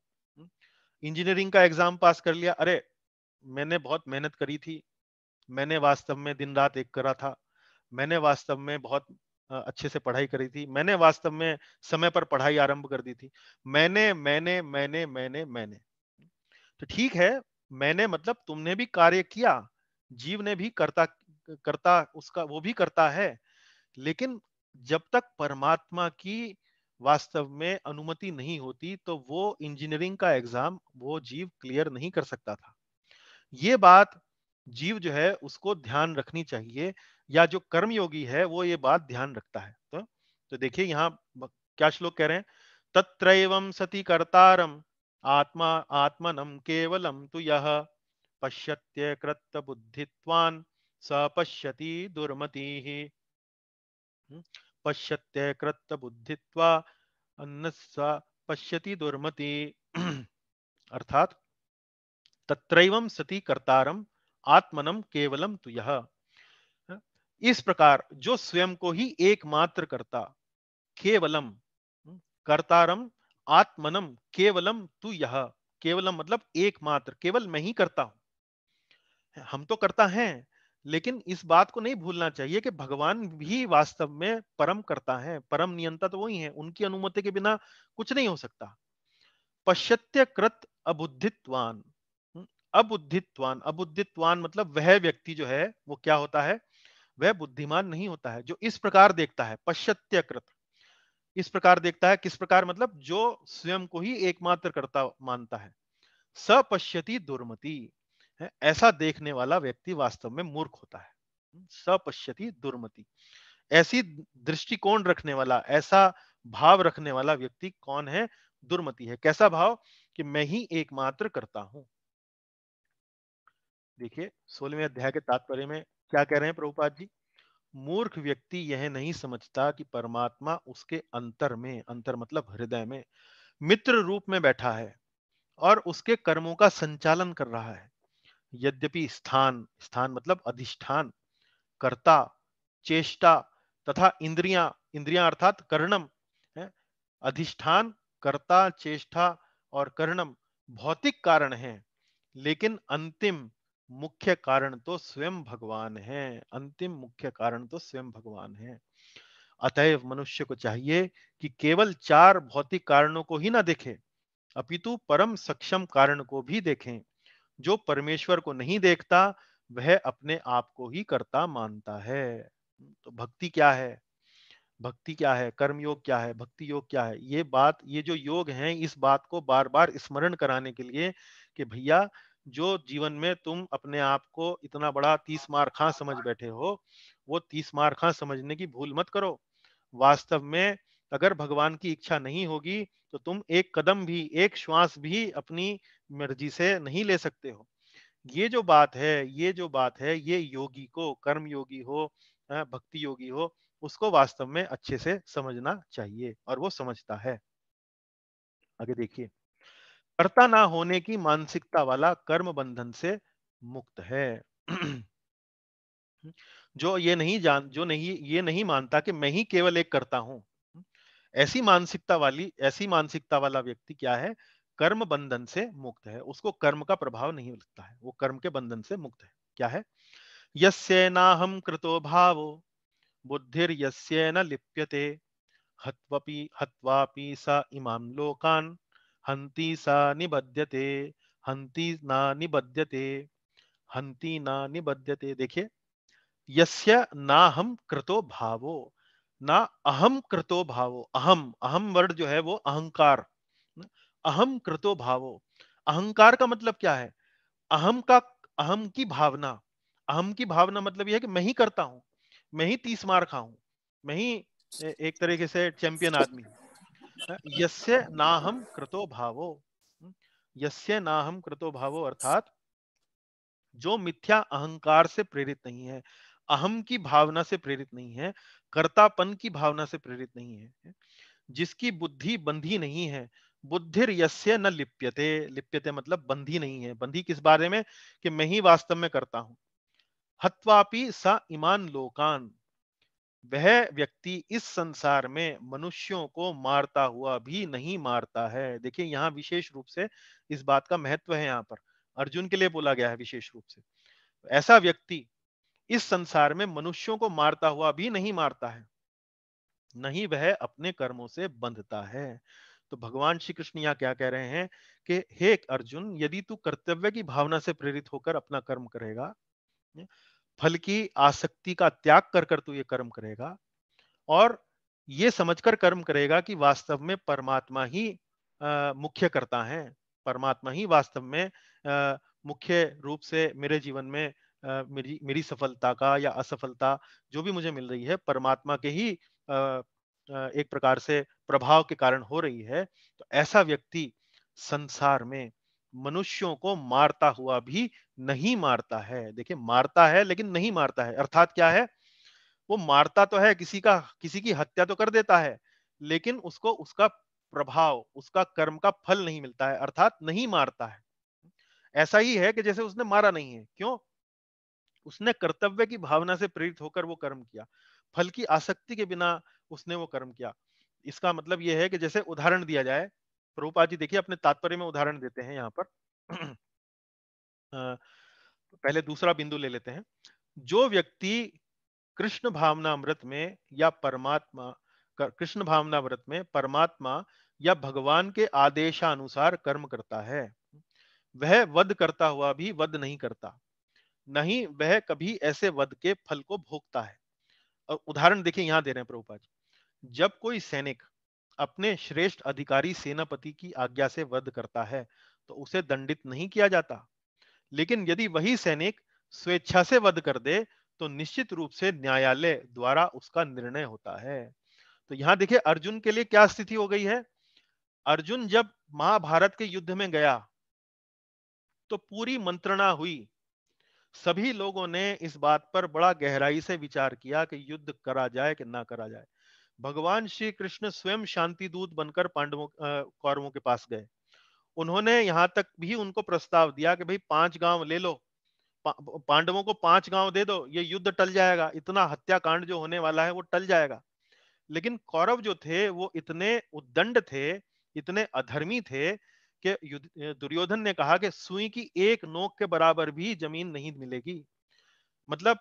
इंजीनियरिंग का एग्ज़ाम पास कर लिया। अरे, मैंने बहुत मेहनत करी थी। मैंने वास्तव में दिन रात एक करा था। मैंने वास्तव में बहुत अच्छे से पढ़ाई करी थी। मैंने वास्तव में समय पर पढ़ाई आरंभ कर दी थी। मैंने मैंने मैंने मैंने मैंने। तो ठीक है, मैंने मतलब तुमने भी कार्य किया, जीव ने भी करता करता उसका, वो भी करता है। लेकिन जब तक परमात्मा की वास्तव में अनुमति नहीं होती तो वो इंजीनियरिंग का एग्ज़ाम वो जीव क्लियर नहीं कर सकता था। ये बात जीव जो है उसको ध्यान रखनी चाहिए या जो कर्मयोगी है वो ये बात ध्यान रखता है। तो तो देखिए यहाँ क्या श्लोक कह रहे हैं? तत्रैवं सति कर्तारम आत्मा आत्मनम केवलम तु यह पश्यत्य कृत बुद्धित्वान स पश्यति दुर्मति। हम्म, पश्यत्य कृत बुद्धित्वा अन्न स पश्यति दुर्मति। अर्थात तत्रैवं सति कर्तारम आत्मनम केवलम तु यह इस प्रकार जो स्वयं को ही एकमात्र करता केवलम कर्तारम आत्मनम केवलम तु यह केवलम मतलब एकमात्र, केवल मैं ही करता हूँ। हम तो करता हैं लेकिन इस बात को नहीं भूलना चाहिए कि भगवान भी वास्तव में परम करता है, परम नियंता तो वही है, उनकी अनुमति के बिना कुछ नहीं हो सकता। पश्यत्य कृत अबुद्धित्वान। अबुद्धित्वान अबुद्धित्वान मतलब वह व्यक्ति जो है, वो क्या होता है? वह बुद्धिमान नहीं होता है, जो इस प्रकार देखता है पश्चत्यकृत इस प्रकार देखता है, किस प्रकार मतलब? जो स्वयं को ही एकमात्र करता मानता है। सपश्यति दुर्मति। ऐसा देखने वाला व्यक्ति वास्तव में मूर्ख होता है। सपश्यति दुर्मति। ऐसी दृष्टिकोण रखने वाला, ऐसा भाव रखने वाला व्यक्ति कौन है? दुर्मति है। कैसा भाव? कि मैं ही एकमात्र करता हूँ। देखिए, सोलहवें अध्याय के तात्पर्य में क्या कह रहे हैं प्रभुपाद जी? मूर्ख व्यक्ति यह नहीं समझता कि परमात्मा उसके अंतर में, अंतर मतलब हृदय में, मित्र रूप में बैठा है और उसके कर्मों का संचालन कर रहा है। यद्यपि स्थान स्थान मतलब अधिष्ठान, कर्ता, चेष्टा तथा इंद्रिया इंद्रिया अर्थात कर्णम अधिष्ठान, कर्ता, चेष्टा और कर्णम भौतिक कारण है, लेकिन अंतिम मुख्य कारण तो स्वयं भगवान है, अंतिम मुख्य कारण तो स्वयं भगवान है। अतएव मनुष्य को चाहिए कि केवल चार भौतिक कारणों को ही ना देखे, अपितु परम सक्षम कारण को भी देखें। जो परमेश्वर को नहीं देखता, वह अपने आप को ही करता मानता है। तो भक्ति क्या है? भक्ति क्या है? कर्म योग क्या है? भक्ति योग क्या है? ये बात, ये जो योग हैं, इस बात को बार बार स्मरण कराने के लिए कि भैया, जो जीवन में तुम अपने आप को इतना बड़ा तीस मार खां समझ बैठे हो, वो तीस मार खां समझने की भूल मत करो। वास्तव में अगर भगवान की इच्छा नहीं होगी तो तुम एक कदम भी, एक श्वास भी अपनी मर्ज़ी से नहीं ले सकते हो। ये जो बात है, ये जो बात है, ये योगी को, कर्म योगी हो भक्ति योगी हो, उसको वास्तव में अच्छे से समझना चाहिए और वो समझता है। आगे देखिए, कर्ता ना होने की मानसिकता वाला कर्म बंधन से मुक्त है। जो ये नहीं जान, जो नहीं, ये नहीं मानता कि मैं ही केवल एक करता हूँ। ऐसी मानसिकता वाली, ऐसी मानसिकता वाला व्यक्ति क्या है? कर्म बंधन से मुक्त है। उसको कर्म का प्रभाव नहीं लगता है। वो कर्म के बंधन से मुक्त है। क्या है? यस्य नाहम कृतो भावो, बुद्धिर यस्य न लिप्यते, हत्वपि, हत्वापि स इमाम लोकान हंती सा निबद्यते हंती ना निबद्यते हंती ना निबद्यते देखिए, यस्य ना हम कृतो भावो ना अहम कृतो भावो अहम अहम वर्ड जो है वो अहंकार अहम कृतो भावो। अहंकार का मतलब क्या है? अहम का अहम की भावना अहम की भावना मतलब यह है कि मैं ही करता हूँ, मैं ही तीस मार खाऊं, मैं ही एक तरीके से चैंपियन आदमी यस्य नाहम कृतो भावो यस्य नाहम कृतो भावो अर्थात जो मिथ्या अहंकार से प्रेरित नहीं है अहम की भावना से प्रेरित नहीं है कर्तापन की भावना से प्रेरित नहीं है जिसकी बुद्धि बंधी नहीं है, बुद्धिर यस्य न लिप्यते। लिप्यते मतलब बंधी नहीं है। बंधी किस बारे में? कि मैं ही वास्तव में करता हूँ। हत्वापि स ईमान लोकान। वह व्यक्ति इस संसार में मनुष्यों को मारता हुआ भी नहीं मारता है। देखिए, यहाँ विशेष रूप से इस बात का महत्व है यहाँ पर। अर्जुन के लिए बोला गया है विशेष रूप से। ऐसा व्यक्ति इस संसार में मनुष्यों को मारता हुआ भी नहीं मारता है। नहीं वह अपने कर्मों से बंधता है। तो भगवान श्री कृष्ण यहाँ क्या कह रहे हैं कि, हे अर्जुन, यदि तू कर्तव्य की भावना से प्रेरित होकर अपना कर्म करेगा, फल की आसक्ति का त्याग कर कर तू ये कर्म करेगा, और ये समझकर कर्म करेगा कि वास्तव में परमात्मा ही मुख्य करता है। परमात्मा ही वास्तव में मुख्य रूप से मेरे जीवन में मेरी मेरी सफलता का या असफलता जो भी मुझे मिल रही है, परमात्मा के ही एक प्रकार से प्रभाव के कारण हो रही है तो ऐसा व्यक्ति संसार में मनुष्यों को मारता हुआ भी नहीं मारता है। देखिए, मारता है लेकिन नहीं मारता है। अर्थात क्या है? वो मारता तो है, किसी का, किसी की हत्या तो कर देता है, लेकिन उसको उसका प्रभाव, उसका कर्म का फल नहीं मिलता है, अर्थात नहीं मारता है। ऐसा ही है कि जैसे उसने मारा नहीं है। क्यों? उसने कर्तव्य की भावना से प्रेरित होकर वो कर्म किया। फल की आसक्ति के बिना उसने वो कर्म किया। इसका मतलब यह है कि जैसे उदाहरण दिया जाए, प्रभुपाद जी देखिए अपने तात्पर्य में उदाहरण देते हैं यहाँ पर। पहले दूसरा बिंदु ले लेते हैं। जो व्यक्ति कृष्ण भावना भावनामृत में या परमात्मा कृष्ण भावना भावनामृत में परमात्मा या भगवान के आदेशानुसार कर्म करता है, वह वध करता हुआ भी वध नहीं करता। नहीं, वह कभी ऐसे वध के फल को भोगता है। और उदाहरण देखिए, यहाँ दे रहे हैं प्रभुपाद जब कोई सैनिक अपने श्रेष्ठ अधिकारी सेनापति की आज्ञा से वध करता है तो उसे दंडित नहीं किया जाता। लेकिन यदि वही सैनिक स्वेच्छा से वध कर दे तो निश्चित रूप से न्यायालय द्वारा उसका निर्णय होता है। तो यहाँ देखिए, अर्जुन के लिए क्या स्थिति हो गई है? अर्जुन जब महाभारत के युद्ध में गया तो पूरी मंत्रणा हुई। सभी लोगों ने इस बात पर बड़ा गहराई से विचार किया कि युद्ध करा जाए कि ना करा जाए। भगवान श्री कृष्ण स्वयं शांति दूत बनकर पांडवों कौरवों के पास गए। उन्होंने यहाँ तक भी उनको प्रस्ताव दिया कि भाई पाँच गाँव ले लो पा, पांडवों को पाँच गाँव दे दो ये युद्ध टल जाएगा इतना हत्याकांड जो होने वाला है वो टल जाएगा। लेकिन कौरव जो थे वो इतने उद्दंड थे इतने अधर्मी थे कि दुर्योधन ने कहा कि सुई की एक नोक के बराबर भी ज़मीन नहीं मिलेगी। मतलब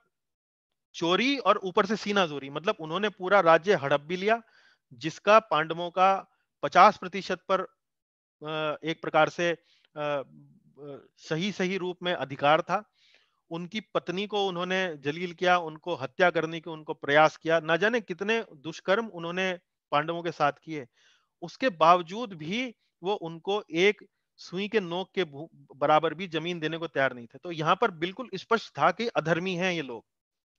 चोरी और ऊपर से सीना जोरी मतलब उन्होंने पूरा राज्य हड़प भी लिया, जिसका पांडवों का पचास प्रतिशत पर एक प्रकार से सही सही रूप में अधिकार था। उनकी पत्नी को उन्होंने जलील किया, उनको हत्या करने के उनको प्रयास किया। ना जाने कितने दुष्कर्म उन्होंने पांडवों के साथ किए। उसके बावजूद भी वो उनको एक सुई के नोक के बराबर भी ज़मीन देने को तैयार नहीं थे। तो यहाँ पर बिल्कुल स्पष्ट था कि अधर्मी हैं ये लोग,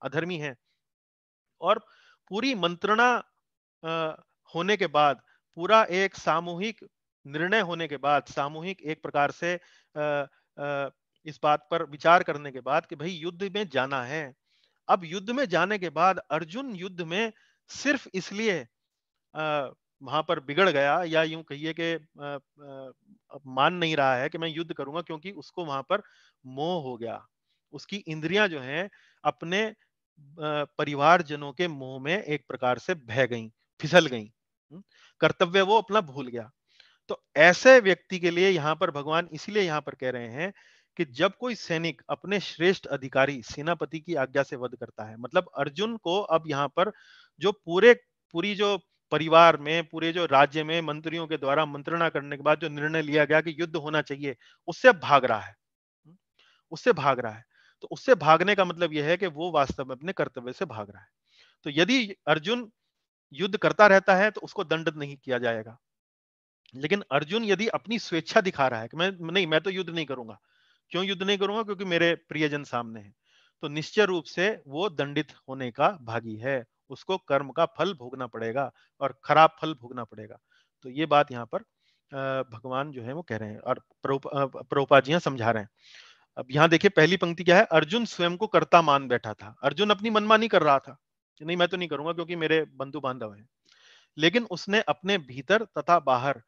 अधर्मी है। और पूरी मंत्रणा होने के बाद, पूरा एक सामूहिक निर्णय होने के बाद, सामूहिक एक प्रकार से इस बात पर विचार करने के बाद कि भाई युद्ध में जाना है। अब युद्ध में जाने के बाद अर्जुन युद्ध में सिर्फ़ इसलिए वहाँ पर बिगड़ गया या यूँ कहिए कि मान नहीं रहा है कि मैं युद्ध करूँगा क्योंकि उसको वहाँ पर मोह हो गया। उसकी इंद्रियाँ जो हैं अपने परिवारजनों के मुँह में एक प्रकार से बह गई, फिसल गई कर्तव्य वो अपना भूल गया। तो ऐसे व्यक्ति के लिए यहाँ पर भगवान इसलिए यहाँ पर कह रहे हैं कि जब कोई सैनिक अपने श्रेष्ठ अधिकारी, सेनापति की आज्ञा से वध करता है मतलब अर्जुन को अब यहाँ पर जो पूरे, पूरी जो परिवार में, पूरे जो राज्य में मंत्रियों के द्वारा मंत्रणा करने के बाद जो निर्णय लिया गया कि युद्ध होना चाहिए, उससे भाग रहा है। उससे भाग रहा है। तो उससे भागने का मतलब यह है कि वो वास्तव में अपने कर्तव्य से भाग रहा है। तो यदि अर्जुन युद्ध करता रहता है तो उसको दंड नहीं किया जाएगा। लेकिन अर्जुन यदि अपनी स्वेच्छा दिखा रहा है कि मैं, नहीं, मैं तो युद्ध नहीं करूँगा। क्यों युद्ध नहीं करूँगा? क्योंकि मेरे प्रियजन सामने हैं। तो निश्चय रूप से वो दंडित होने का भागी है। उसको कर्म का फल भोगना पड़ेगा और खराब फल भोगना पड़ेगा। तो ये बात यहाँ पर भगवान जो है वो कह रहे हैं और प्रभुपा जी समझा रहे हैं। अब यहाँ देखिए पहली पंक्ति क्या है? अर्जुन स्वयं को कर्ता मान बैठा था। अर्जुन अपनी मनमानी कर रहा था। नहीं, मैं तो नहीं करूँगा क्योंकि मेरे बंधु बांधव हैं। लेकिन उसने अपने भीतर तथा बाहर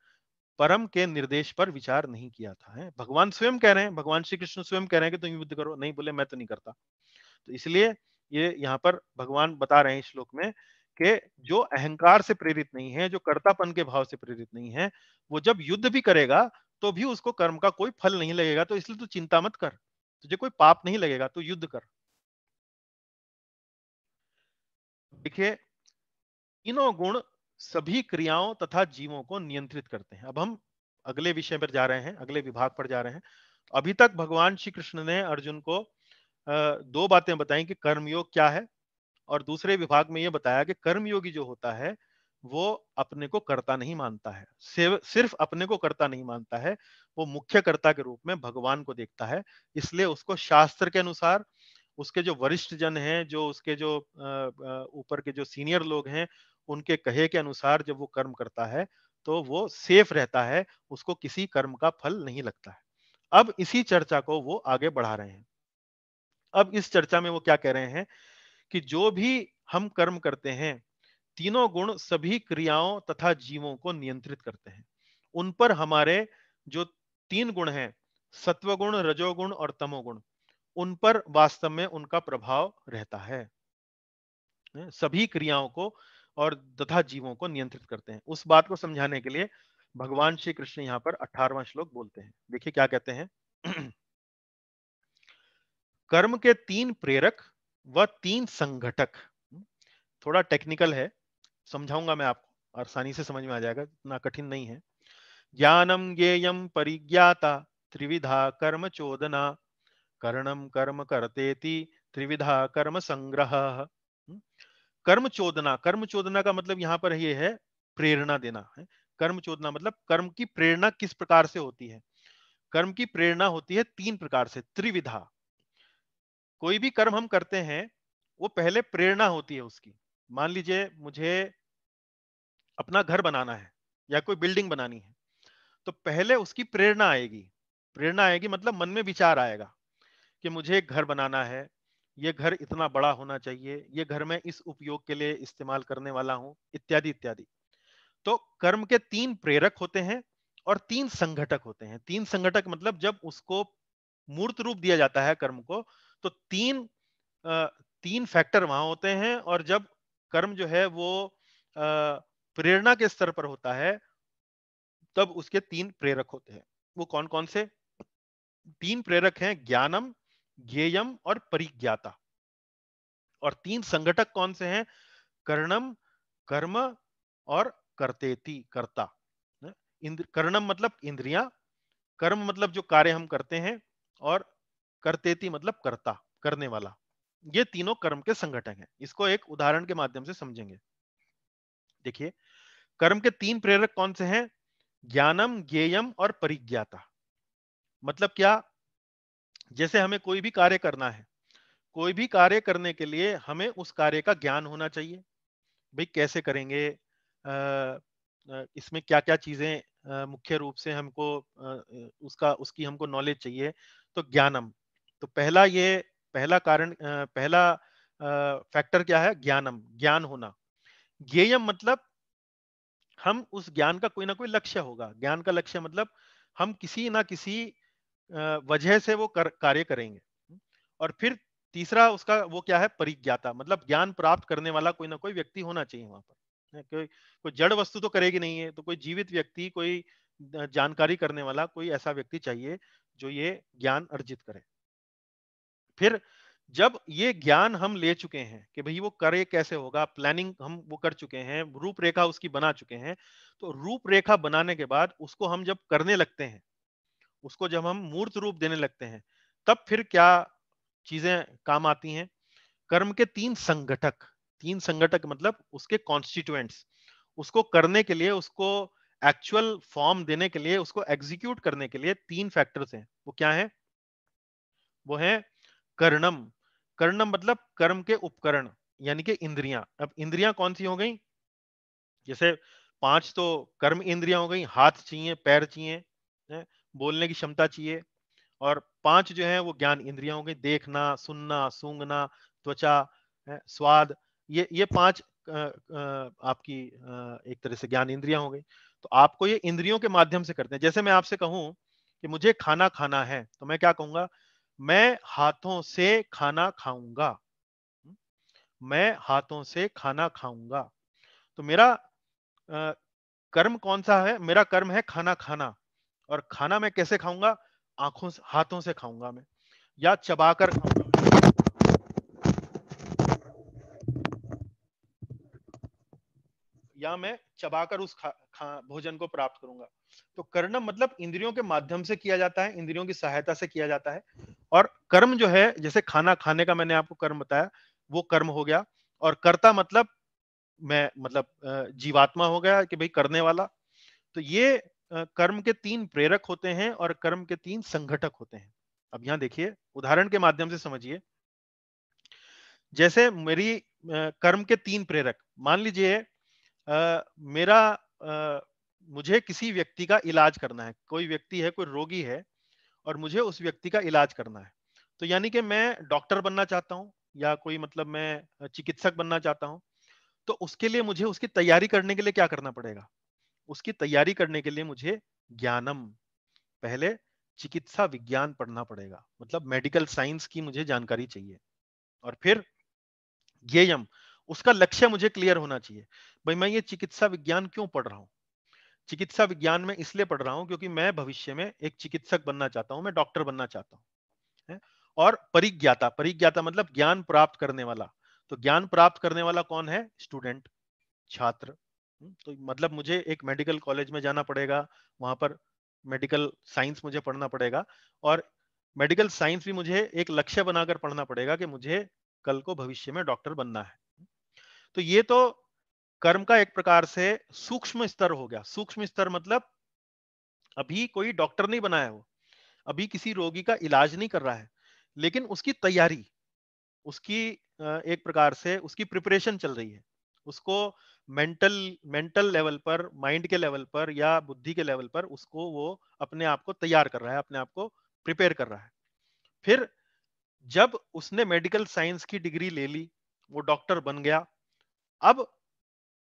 परम के निर्देश पर विचार नहीं किया था, है। भगवान स्वयं कह रहे हैं, भगवान श्री कृष्ण स्वयं कह रहे हैं कि तुम युद्ध करो। नहीं बोले, मैं तो नहीं करता। तो इसलिए ये यहाँ पर भगवान बता रहे हैं श्लोक में कि जो अहंकार से प्रेरित नहीं है, जो कर्तापन के भाव से प्रेरित नहीं है, वो जब युद्ध भी करेगा तो भी उसको कर्म का कोई फल नहीं लगेगा तो इसलिए तू चिंता मत कर, तुझे कोई पाप नहीं लगेगा तो युद्ध कर। देखिए, तीनों गुण सभी क्रियाओं तथा जीवों को नियंत्रित करते हैं। अब हम अगले विषय पर जा रहे हैं, अगले विभाग पर जा रहे हैं। अभी तक भगवान श्री कृष्ण ने अर्जुन को दो बातें बताई कि कर्मयोग क्या है और दूसरे विभाग में यह बताया कि कर्मयोगी जो होता है, वो अपने को कर्ता नहीं मानता है। सिर्फ़ अपने को कर्ता नहीं मानता है, वो मुख्य कर्ता के रूप में भगवान को देखता है, इसलिए उसको शास्त्र के अनुसार उसके जो वरिष्ठ जन हैं, जो उसके जो ऊपर के जो सीनियर लोग हैं, उनके कहे के अनुसार जब वो कर्म करता है तो वो सेफ़ रहता है, उसको किसी कर्म का फल नहीं लगता है। अब इसी चर्चा को वो आगे बढ़ा रहे हैं। अब इस चर्चा में वो क्या कह रहे हैं कि जो भी हम कर्म करते हैं, तीनों गुण सभी क्रियाओं तथा जीवों को नियंत्रित करते हैं। उन पर हमारे जो तीन गुण हैं, सत्वगुण, रजोगुण और तमोगुण, उन पर वास्तव में उनका प्रभाव रहता है। सभी क्रियाओं को और तथा जीवों को नियंत्रित करते हैं। उस बात को समझाने के लिए भगवान श्री कृष्ण यहाँ पर अठारवा श्लोक बोलते हैं। देखिए क्या कहते हैं। कर्म के तीन प्रेरक व तीन संघटक। थोड़ा टेक्निकल है, समझाऊँगा मैं आपको। आसानी से समझ में आ जाएगा, इतना कठिन नहीं है। ज्ञानम ज्ञेयम परिज्ञाता, त्रिविधा कर्म चोदना। कर्णम कर्म करतेति, त्रिविधा कर्म संग्रह। कर्म चोदना कर्म चोदना का मतलब यहाँ पर ये है, प्रेरणा देना है। कर्म चोदना मतलब कर्म की प्रेरणा किस प्रकार से होती है? कर्म की प्रेरणा होती है तीन प्रकार से, त्रिविधा। कोई भी कर्म हम करते हैं, वो पहले प्रेरणा होती है उसकी। मान लीजिए मुझे अपना घर बनाना है या कोई बिल्डिंग बनानी है तो पहले उसकी प्रेरणा आएगी। प्रेरणा आएगी मतलब मन में विचार आएगा कि मुझे घर बनाना है, ये घर इतना बड़ा होना चाहिए, ये घर में इस उपयोग के लिए इस्तेमाल करने वाला हूँ, इत्यादि इत्यादि। तो कर्म के तीन प्रेरक होते हैं और तीन संघटक होते हैं। तीन संघटक मतलब जब उसको मूर्त रूप दिया जाता है कर्म को तो तीन तीन फैक्टर वहाँ होते हैं और जब कर्म जो है वो प्रेरणा के स्तर पर होता है, तब उसके तीन प्रेरक होते हैं। वो कौन कौन से? तीन प्रेरक हैं ज्ञानम, ज्ञेयम और परिज्ञाता। और तीन संगठक कौन से हैं? कर्णम, कर्म और कर्तेति, कर्ता। कर्णम मतलब इंद्रिया, कर्म मतलब जो कार्य हम करते हैं और कर्तेति मतलब करता, करने वाला। ये तीनों कर्म के संगठन हैं। इसको एक उदाहरण के माध्यम से समझेंगे। देखिए, कर्म के तीन प्रेरक कौन से हैं? ज्ञानम, ज्ञेयम और परिज्ञाता। मतलब क्या? जैसे हमें कोई भी कार्य करना है, कोई भी कार्य करने के लिए हमें उस कार्य का ज्ञान होना चाहिए। भाई, कैसे करेंगे? इसमें क्या क्या चीज़ें मुख्य रूप से हमको उसका, उसकी हमको नॉलेज चाहिए? तो ज्ञानम। तो पहला ये पहला कारण पहला फैक्टर क्या है? ज्ञानम ज्ञान होना। ज्ञेयम मतलब हम उस ज्ञान का कोई ना कोई लक्ष्य होगा। ज्ञान का लक्ष्य मतलब हम किसी ना किसी वजह से वो कर, कार्य करेंगे। और फिर तीसरा उसका वो क्या है? परिज्ञाता। मतलब ज्ञान प्राप्त करने वाला कोई ना कोई व्यक्ति होना चाहिए वहाँ पर। कोई कोई जड़ वस्तु तो करेगी नहीं है तो कोई जीवित व्यक्ति कोई जानकारी करने वाला कोई ऐसा व्यक्ति चाहिए जो ये ज्ञान अर्जित करे। फिर जब ये ज्ञान हम ले चुके हैं कि भाई वो करे कैसे होगा प्लानिंग हम वो कर चुके हैं, रूपरेखा उसकी बना चुके हैं तो रूपरेखा बनाने के बाद उसको हम जब करने लगते हैं, उसको जब हम मूर्त रूप देने लगते हैं, तब फिर क्या चीज़ें काम आती हैं? कर्म के तीन संगठक तीन संगठक मतलब उसके कॉन्स्टिट्यूएंट्स उसको करने के लिए, उसको एक्चुअल फॉर्म देने के लिए, उसको एग्जीक्यूट करने के लिए तीन फैक्टर्स हैं। वो क्या है? वो है कर्णम। कर्णम मतलब कर्म के उपकरण, यानी कि इंद्रियाँ। अब इंद्रियाँ कौन सी हो गई? जैसे पाँच तो कर्म इंद्रियाँ हो गई, हाथ चाहिए, पैर चाहिए बोलने की क्षमता चाहिए, और पाँच जो है वो ज्ञान इंद्रिया हो गई, देखना, सुनना, सूंघना, त्वचा स्वाद, ये ये पाँच आपकी एक तरह से ज्ञान इंद्रिया हो गई। तो आपको ये इंद्रियों के माध्यम से करते हैं। जैसे मैं आपसे कहूँ कि मुझे खाना खाना है तो मैं क्या कहूँगा? मैं हाथों से खाना खाऊँगा। मैं हाथों से खाना खाऊँगा। तो मेरा आ, कर्म कौन सा है? मेरा कर्म है खाना खाना। और खाना मैं कैसे खाऊँगा? आँखों से हाथों से खाऊँगा मैं। या चबाकर खाऊँगा या मैं चबाकर उस भोजन को प्राप्त करूँगा। तो कर्णम मतलब इंद्रियों के माध्यम से किया जाता है, इंद्रियों की सहायता से किया जाता है। और कर्म जो है, जैसे खाना खाने का मैंने आपको कर्म बताया, वो कर्म हो गया। और कर्ता मतलब मैं मतलब जीवात्मा हो गया कि भाई करने वाला। तो ये कर्म के तीन प्रेरक होते हैं और कर्म के तीन संघटक होते हैं। अब यहाँ देखिए, उदाहरण के माध्यम से समझिए। जैसे मेरी कर्म के तीन प्रेरक, मान लीजिए मेरा मुझे किसी व्यक्ति का इलाज करना है। कोई व्यक्ति है, कोई रोगी है और मुझे उस व्यक्ति का इलाज करना है। तो यानी कि मैं डॉक्टर बनना चाहता हूँ या कोई मतलब मैं चिकित्सक बनना चाहता हूँ तो उसके लिए मुझे उसकी तैयारी करने के लिए क्या करना पड़ेगा? उसकी तैयारी करने के लिए मुझे ज्ञानम, पहले चिकित्सा विज्ञान पढ़ना पड़ेगा। मतलब मेडिकल साइंस की मुझे जानकारी चाहिए और फिर ज्ञेयम, उसका लक्ष्य मुझे क्लियर होना चाहिए। भाई मैं ये चिकित्सा विज्ञान क्यों पढ़ रहा हूँ? चिकित्सा विज्ञान में इसलिए पढ़ रहा हूँ क्योंकि मैं भविष्य में एक चिकित्सक बनना चाहता हूँ मैं डॉक्टर बनना चाहता हूँ और परिज्ञाता परिज्ञाता मतलब ज्ञान प्राप्त करने वाला। तो ज्ञान प्राप्त करने वाला कौन है? स्टूडेंट छात्र। हम्म, तो मतलब मुझे एक मेडिकल कॉलेज में जाना पड़ेगा वहाँ पर मेडिकल साइंस मुझे पढ़ना पड़ेगा और मेडिकल साइंस भी मुझे एक लक्ष्य बनाकर पढ़ना पड़ेगा कि मुझे कल को भविष्य में डॉक्टर बनना है। तो ये तो कर्म का एक प्रकार से सूक्ष्म स्तर हो गया। सूक्ष्म स्तर मतलब अभी कोई डॉक्टर नहीं बनाया वो, अभी किसी रोगी का इलाज नहीं कर रहा है, लेकिन उसकी तैयारी, उसकी एक प्रकार से उसकी प्रिपरेशन चल रही है। उसको मेंटल मेंटल लेवल पर माइंड के लेवल पर या बुद्धि के लेवल पर उसको वो अपने आप को तैयार कर रहा है, अपने आप को प्रिपेयर कर रहा है। फिर जब उसने मेडिकल साइंस की डिग्री ले ली, वो डॉक्टर बन गया, अब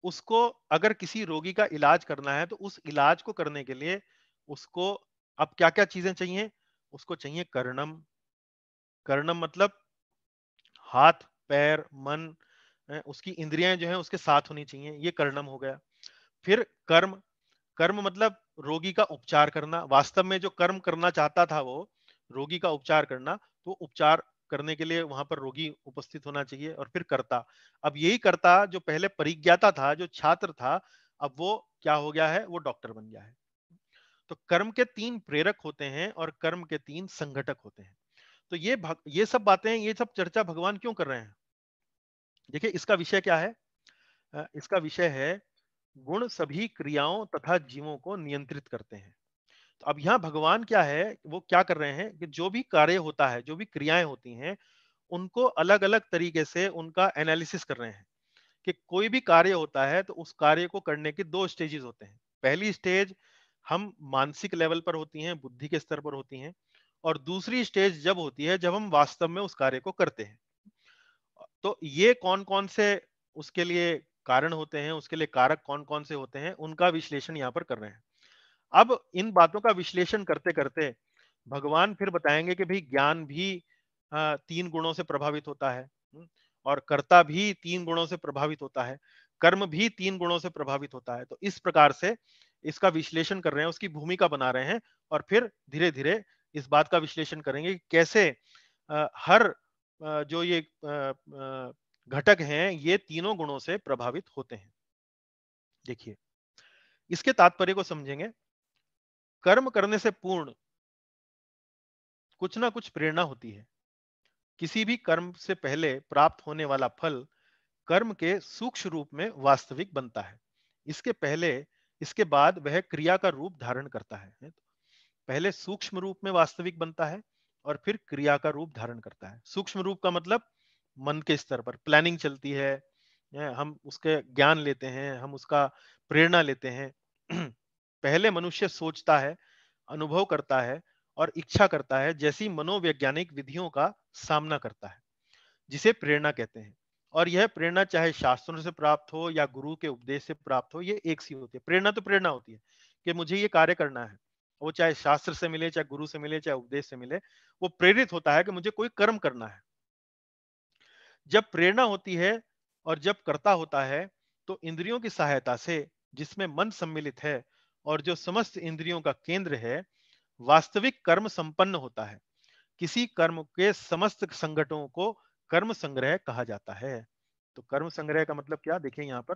उसको अगर किसी रोगी का इलाज करना है तो उस इलाज को करने के लिए उसको अब क्या क्या चीज़ें चाहिए? उसको चाहिए कर्णम। कर्णम मतलब हाथ, पैर, मन उसकी इंद्रियाँ जो है, उसके साथ होनी चाहिए, ये कर्णम हो गया। फिर कर्म। कर्म मतलब रोगी का उपचार करना। वास्तव में जो कर्म करना चाहता था वो, रोगी का उपचार करना तो उपचार करने के लिए वहाँ पर रोगी उपस्थित होना चाहिए और फिर कर्ता। अब यही कर्ता जो पहले परिज्ञाता था जो छात्र था अब वो क्या हो गया है? वो डॉक्टर बन गया है। तो कर्म के तीन प्रेरक होते हैं और कर्म के तीन संघटक होते हैं। तो ये भग, ये सब बातें ये सब चर्चा भगवान क्यों कर रहे हैं? देखिए इसका विषय क्या है? इसका विषय है गुण सभी क्रियाओं तथा जीवों को नियंत्रित करते हैं। अब यहाँ भगवान क्या है, वो क्या कर रहे हैं कि जो भी कार्य होता है, जो भी क्रियाएँ होती हैं, उनको अलग अलग तरीके से उनका एनालिसिस कर रहे हैं कि कोई भी कार्य होता है तो उस कार्य को करने के दो स्टेजेस होते हैं। पहली स्टेज हम मानसिक लेवल पर होती हैं, बुद्धि के स्तर पर होती हैं, और दूसरी स्टेज जब होती है, जब हम वास्तव में उस कार्य को करते हैं। तो ये कौन कौन से उसके लिए कारण होते हैं, उसके लिए कारक कौन कौन से होते हैं, उनका विश्लेषण यहाँ पर कर रहे हैं। अब इन बातों का विश्लेषण करते करते भगवान फिर बताएँगे कि भाई ज्ञान भी तीन गुणों से प्रभावित होता है और कर्ता भी तीन गुणों से प्रभावित होता है, कर्म भी तीन गुणों से प्रभावित होता है। तो इस प्रकार से इसका विश्लेषण कर रहे हैं, उसकी भूमिका बना रहे हैं और फिर धीरे धीरे इस बात का विश्लेषण करेंगे कैसे हर जो ये घटक हैं, ये तीनों गुणों से प्रभावित होते हैं। देखिए, इसके तात्पर्य को समझेंगे। कर्म करने से पूर्ण कुछ ना कुछ प्रेरणा होती है। किसी भी कर्म से पहले प्राप्त होने वाला फल कर्म के सूक्ष्म रूप में वास्तविक बनता है। इसके पहले, इसके बाद वह क्रिया का रूप धारण करता है पहले सूक्ष्म रूप में वास्तविक बनता है और फिर क्रिया का रूप धारण करता है। सूक्ष्म रूप का मतलब मन के स्तर पर प्लानिंग चलती है, हम उसके ज्ञान लेते हैं, हम उसका प्रेरणा लेते हैं। पहले मनुष्य सोचता है, अनुभव करता है और इच्छा करता है, जैसी मनोवैज्ञानिक विधियों का सामना करता है, जिसे प्रेरणा कहते हैं। और यह प्रेरणा चाहे शास्त्रों से प्राप्त हो या गुरु के उपदेश से प्राप्त हो, ये एक सी होती है। प्रेरणा तो प्रेरणा होती है कि मुझे ये कार्य करना है। वो चाहे शास्त्र से मिले, चाहे गुरु से मिले, चाहे उपदेश से मिले, वो प्रेरित होता है कि मुझे कोई कर्म करना है। जब प्रेरणा होती है और जब कर्ता होता है तो इंद्रियों की सहायता से, जिसमें मन सम्मिलित है और जो समस्त इंद्रियों का केंद्र है वास्तविक कर्म संपन्न होता है। किसी कर्म के समस्त संगठनों को कर्म संग्रह कहा जाता है। तो कर्म संग्रह का मतलब क्या? देखें यहाँ पर।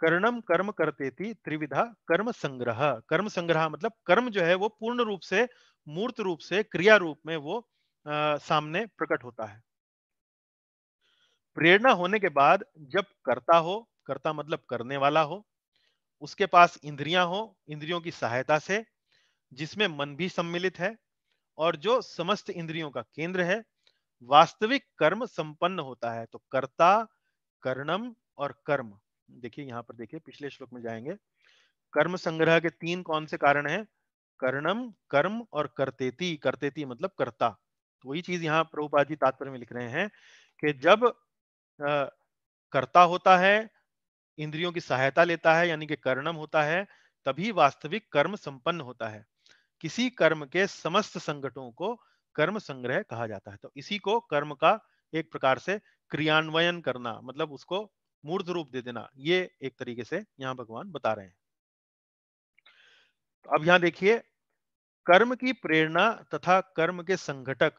कर्णम कर्म करते थी त्रिविधा कर्म संग्रह। कर्म संग्रह मतलब कर्म जो है वो पूर्ण रूप से मूर्त रूप से क्रिया रूप में वो आ, सामने प्रकट होता है। प्रेरणा होने के बाद जब करता हो करता मतलब करने वाला हो उसके पास इंद्रियाँ हो इंद्रियों की सहायता से जिसमें मन भी सम्मिलित है और जो समस्त इंद्रियों का केंद्र है वास्तविक कर्म संपन्न होता है। तो कर्ता कर्णम और कर्म। देखिए यहाँ पर देखिए पिछले श्लोक में जाएँगे। कर्म संग्रह के तीन कौन से कारण हैं? कर्णम कर्म और करतेती। करतेती मतलब कर्ता। तो वही चीज़ यहाँ प्रभुपाद जी तात्पर्य में लिख रहे हैं कि जब आ, कर्ता होता है इंद्रियों की सहायता लेता है, यानी कि कर्णम होता है, तभी वास्तविक कर्म संपन्न होता है। किसी कर्म के समस्त संगठनों को कर्म संग्रह कहा जाता है। तो इसी को कर्म का एक प्रकार से क्रियान्वयन करना मतलब उसको मूर्त रूप दे देना, ये एक तरीके से यहाँ भगवान बता रहे हैं। तो अब यहाँ देखिए, कर्म की प्रेरणा तथा कर्म के संघटक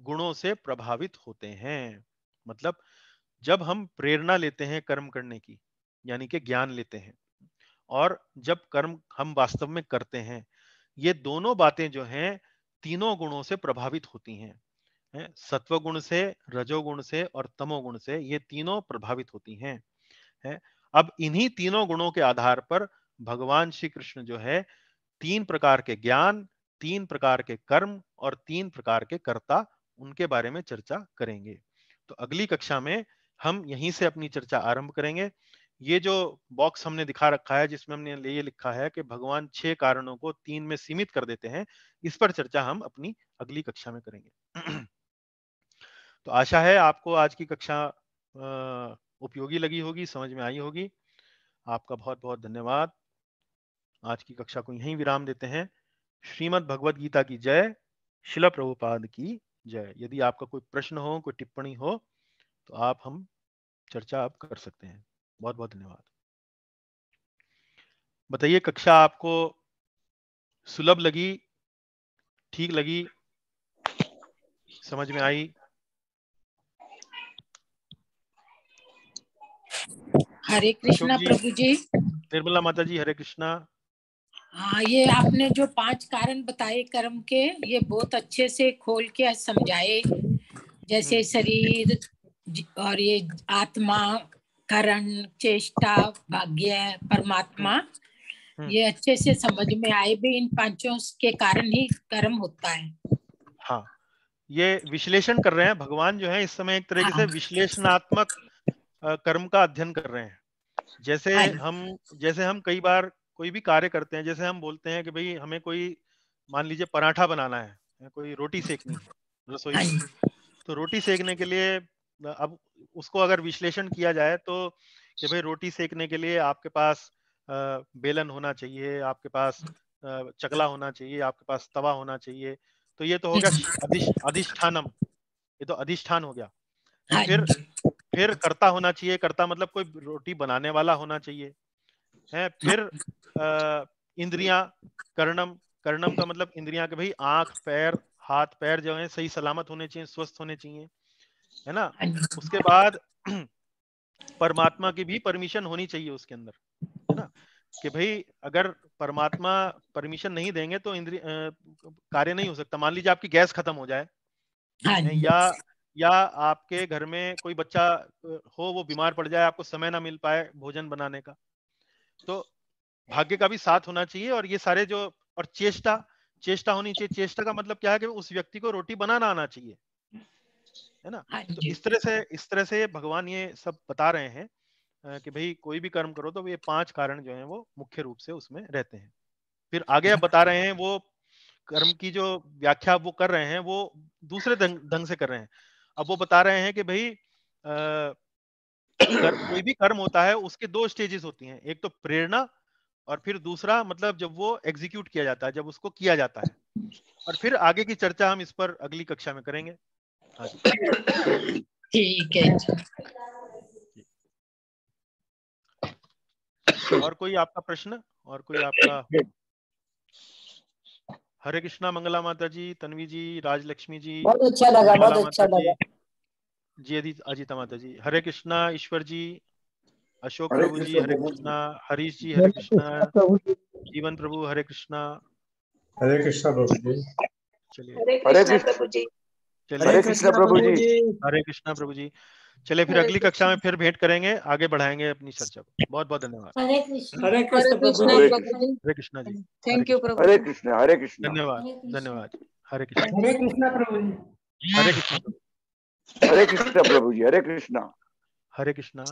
गुणों से प्रभावित होते हैं। मतलब जब हम प्रेरणा लेते हैं कर्म करने की यानी कि ज्ञान लेते हैं। और जब कर्म हम वास्तव में करते हैं, ये दोनों बातें जो हैं, तीनों गुणों से प्रभावित होती हैं। है सत्व गुण से, रजोगुण से और तमोगुण से ये तीनों प्रभावित होती हैं। है, अब इन्हीं तीनों गुणों के आधार पर भगवान श्री कृष्ण जो है, तीन प्रकार के ज्ञान, तीन प्रकार के कर्म और तीन प्रकार के कर्ता उनके बारे में चर्चा करेंगे। तो अगली कक्षा में हम यहीं से अपनी चर्चा आरंभ करेंगे। ये जो बॉक्स हमने दिखा रखा है, जिसमें हमने ये लिखा है कि भगवान छह कारणों को तीन में सीमित कर देते हैं, इस पर चर्चा हम अपनी अगली कक्षा में करेंगे। तो आशा है आपको आज की कक्षा उपयोगी लगी होगी, समझ में आई होगी। आपका बहुत बहुत धन्यवाद। आज की कक्षा को यहीं विराम देते हैं। श्रीमद भगवद गीता की जय, शिला प्रभुपाद की जय। यदि आपका कोई प्रश्न हो, कोई टिप्पणी हो तो आप हम चर्चा आप कर सकते हैं। बहुत बहुत धन्यवाद। बताइए कक्षा आपको सुलभ लगी ठीक लगी समझ में आई? हरे कृष्णा प्रभु जी। निर्मला माता जी हरे कृष्णा। हाँ ये आपने जो पाँच कारण बताए कर्म के ये बहुत अच्छे से खोल के समझाए। जैसे हम्म। शरीर और ये आत्मा करण चेष्टा भाग्य परमात्मा हम्म। ये अच्छे से समझ में आए भी इन पाँचों के कारण ही कर्म होता है। हाँ ये विश्लेषण कर रहे हैं। भगवान जो है इस समय एक तरीके हाँ। से विश्लेषणात्मक कर्म का अध्ययन कर रहे हैं। जैसे हाँ हम जैसे हम कई बार कोई भी कार्य करते हैं जैसे हम बोलते हैं कि भाई हमें कोई मान लीजिए पराठा बनाना है कोई रोटी सेकनी है रसोई हाँ तो रोटी सेकने के लिए अब उसको अगर विश्लेषण किया जाए तो कि भाई रोटी सेकने के लिए आपके पास बेलन होना चाहिए आपके पास चकला होना चाहिए आपके पास तवा होना चाहिए तो ये तो हो गया अधिष्ठानम। ये तो अधिष्ठान हो गया। हाँ फिर फिर कर्ता होना चाहिए कर्ता मतलब कोई रोटी बनाने वाला होना चाहिए। है फिर इंद्रिया कर्णम कर्णम का मतलब इंद्रिया के भाई आँख पैर हाथ पैर जो है सही सलामत होने चाहिए स्वस्थ होने चाहिए। है ना? हाँ उसके बाद परमात्मा की भी परमिशन होनी चाहिए उसके अंदर है ना? कि भाई अगर परमात्मा परमिशन नहीं देंगे तो इंद्रिय कार्य नहीं हो सकता। मान लीजिए आपकी गैस खत्म हो जाए हाँ या या आपके घर में कोई बच्चा हो वो बीमार पड़ जाए आपको समय ना मिल पाए भोजन बनाने का तो भाग्य का भी साथ होना चाहिए और ये सारे जो और चेष्टा चेष्टा होनी चाहिए। चेष्टा का मतलब क्या है कि उस व्यक्ति को रोटी बनाना आना चाहिए। है ना? हाँ तो इस तरह से इस तरह से भगवान ये सब बता रहे हैं कि भाई कोई भी कर्म करो तो ये पाँच कारण जो है वो मुख्य रूप से उसमें रहते हैं। फिर आगे अब बता रहे हैं वो कर्म की जो व्याख्या वो कर रहे हैं वो दूसरे ढंग से कर रहे हैं। अब वो बता रहे हैं कि भाई कर, कोई भी कर्म होता है उसके दो स्टेजेस होती हैं एक तो प्रेरणा और फिर दूसरा मतलब जब वो एग्जीक्यूट किया जाता है जब उसको किया जाता है। और फिर आगे की चर्चा हम इस पर अगली कक्षा में करेंगे। ठीक है। और कोई आपका प्रश्न? और कोई आपका? हरे कृष्णा मंगला माता जी तन्वी जी राजलक्ष्मी जी बहुत अच्छा लगा बहुत अच्छा जी, लगा। जी अदी अजीता माता जी। हरे कृष्णा ईश्वर जी अशोक प्रभु जी हरे कृष्णा हरीश जी हरे कृष्णा जीवन प्रभु हरे कृष्णा। हरे कृष्णा प्रभु जी। चलिए। हरे कृष्णा प्रभु जी। चलिए हरे कृष्णा प्रभु जी। हरे कृष्णा प्रभु जी। चलिए फिर अगली कक्षा में फिर भेंट करेंगे आगे बढ़ाएँगे अपनी चर्चा को। बहुत बहुत धन्यवाद। हरे कृष्ण। हरे हरे कृष्ण जी। हरे कृष्णा जी। थैंक यू प्रभु हरे कृष्ण हरे कृष्ण। धन्यवाद धन्यवाद। हरे कृष्णा। हरे कृष्ण प्रभु जी। हरे कृष्णा हरे कृष्ण प्रभु जी हरे कृष्णा। हरे कृष्णा।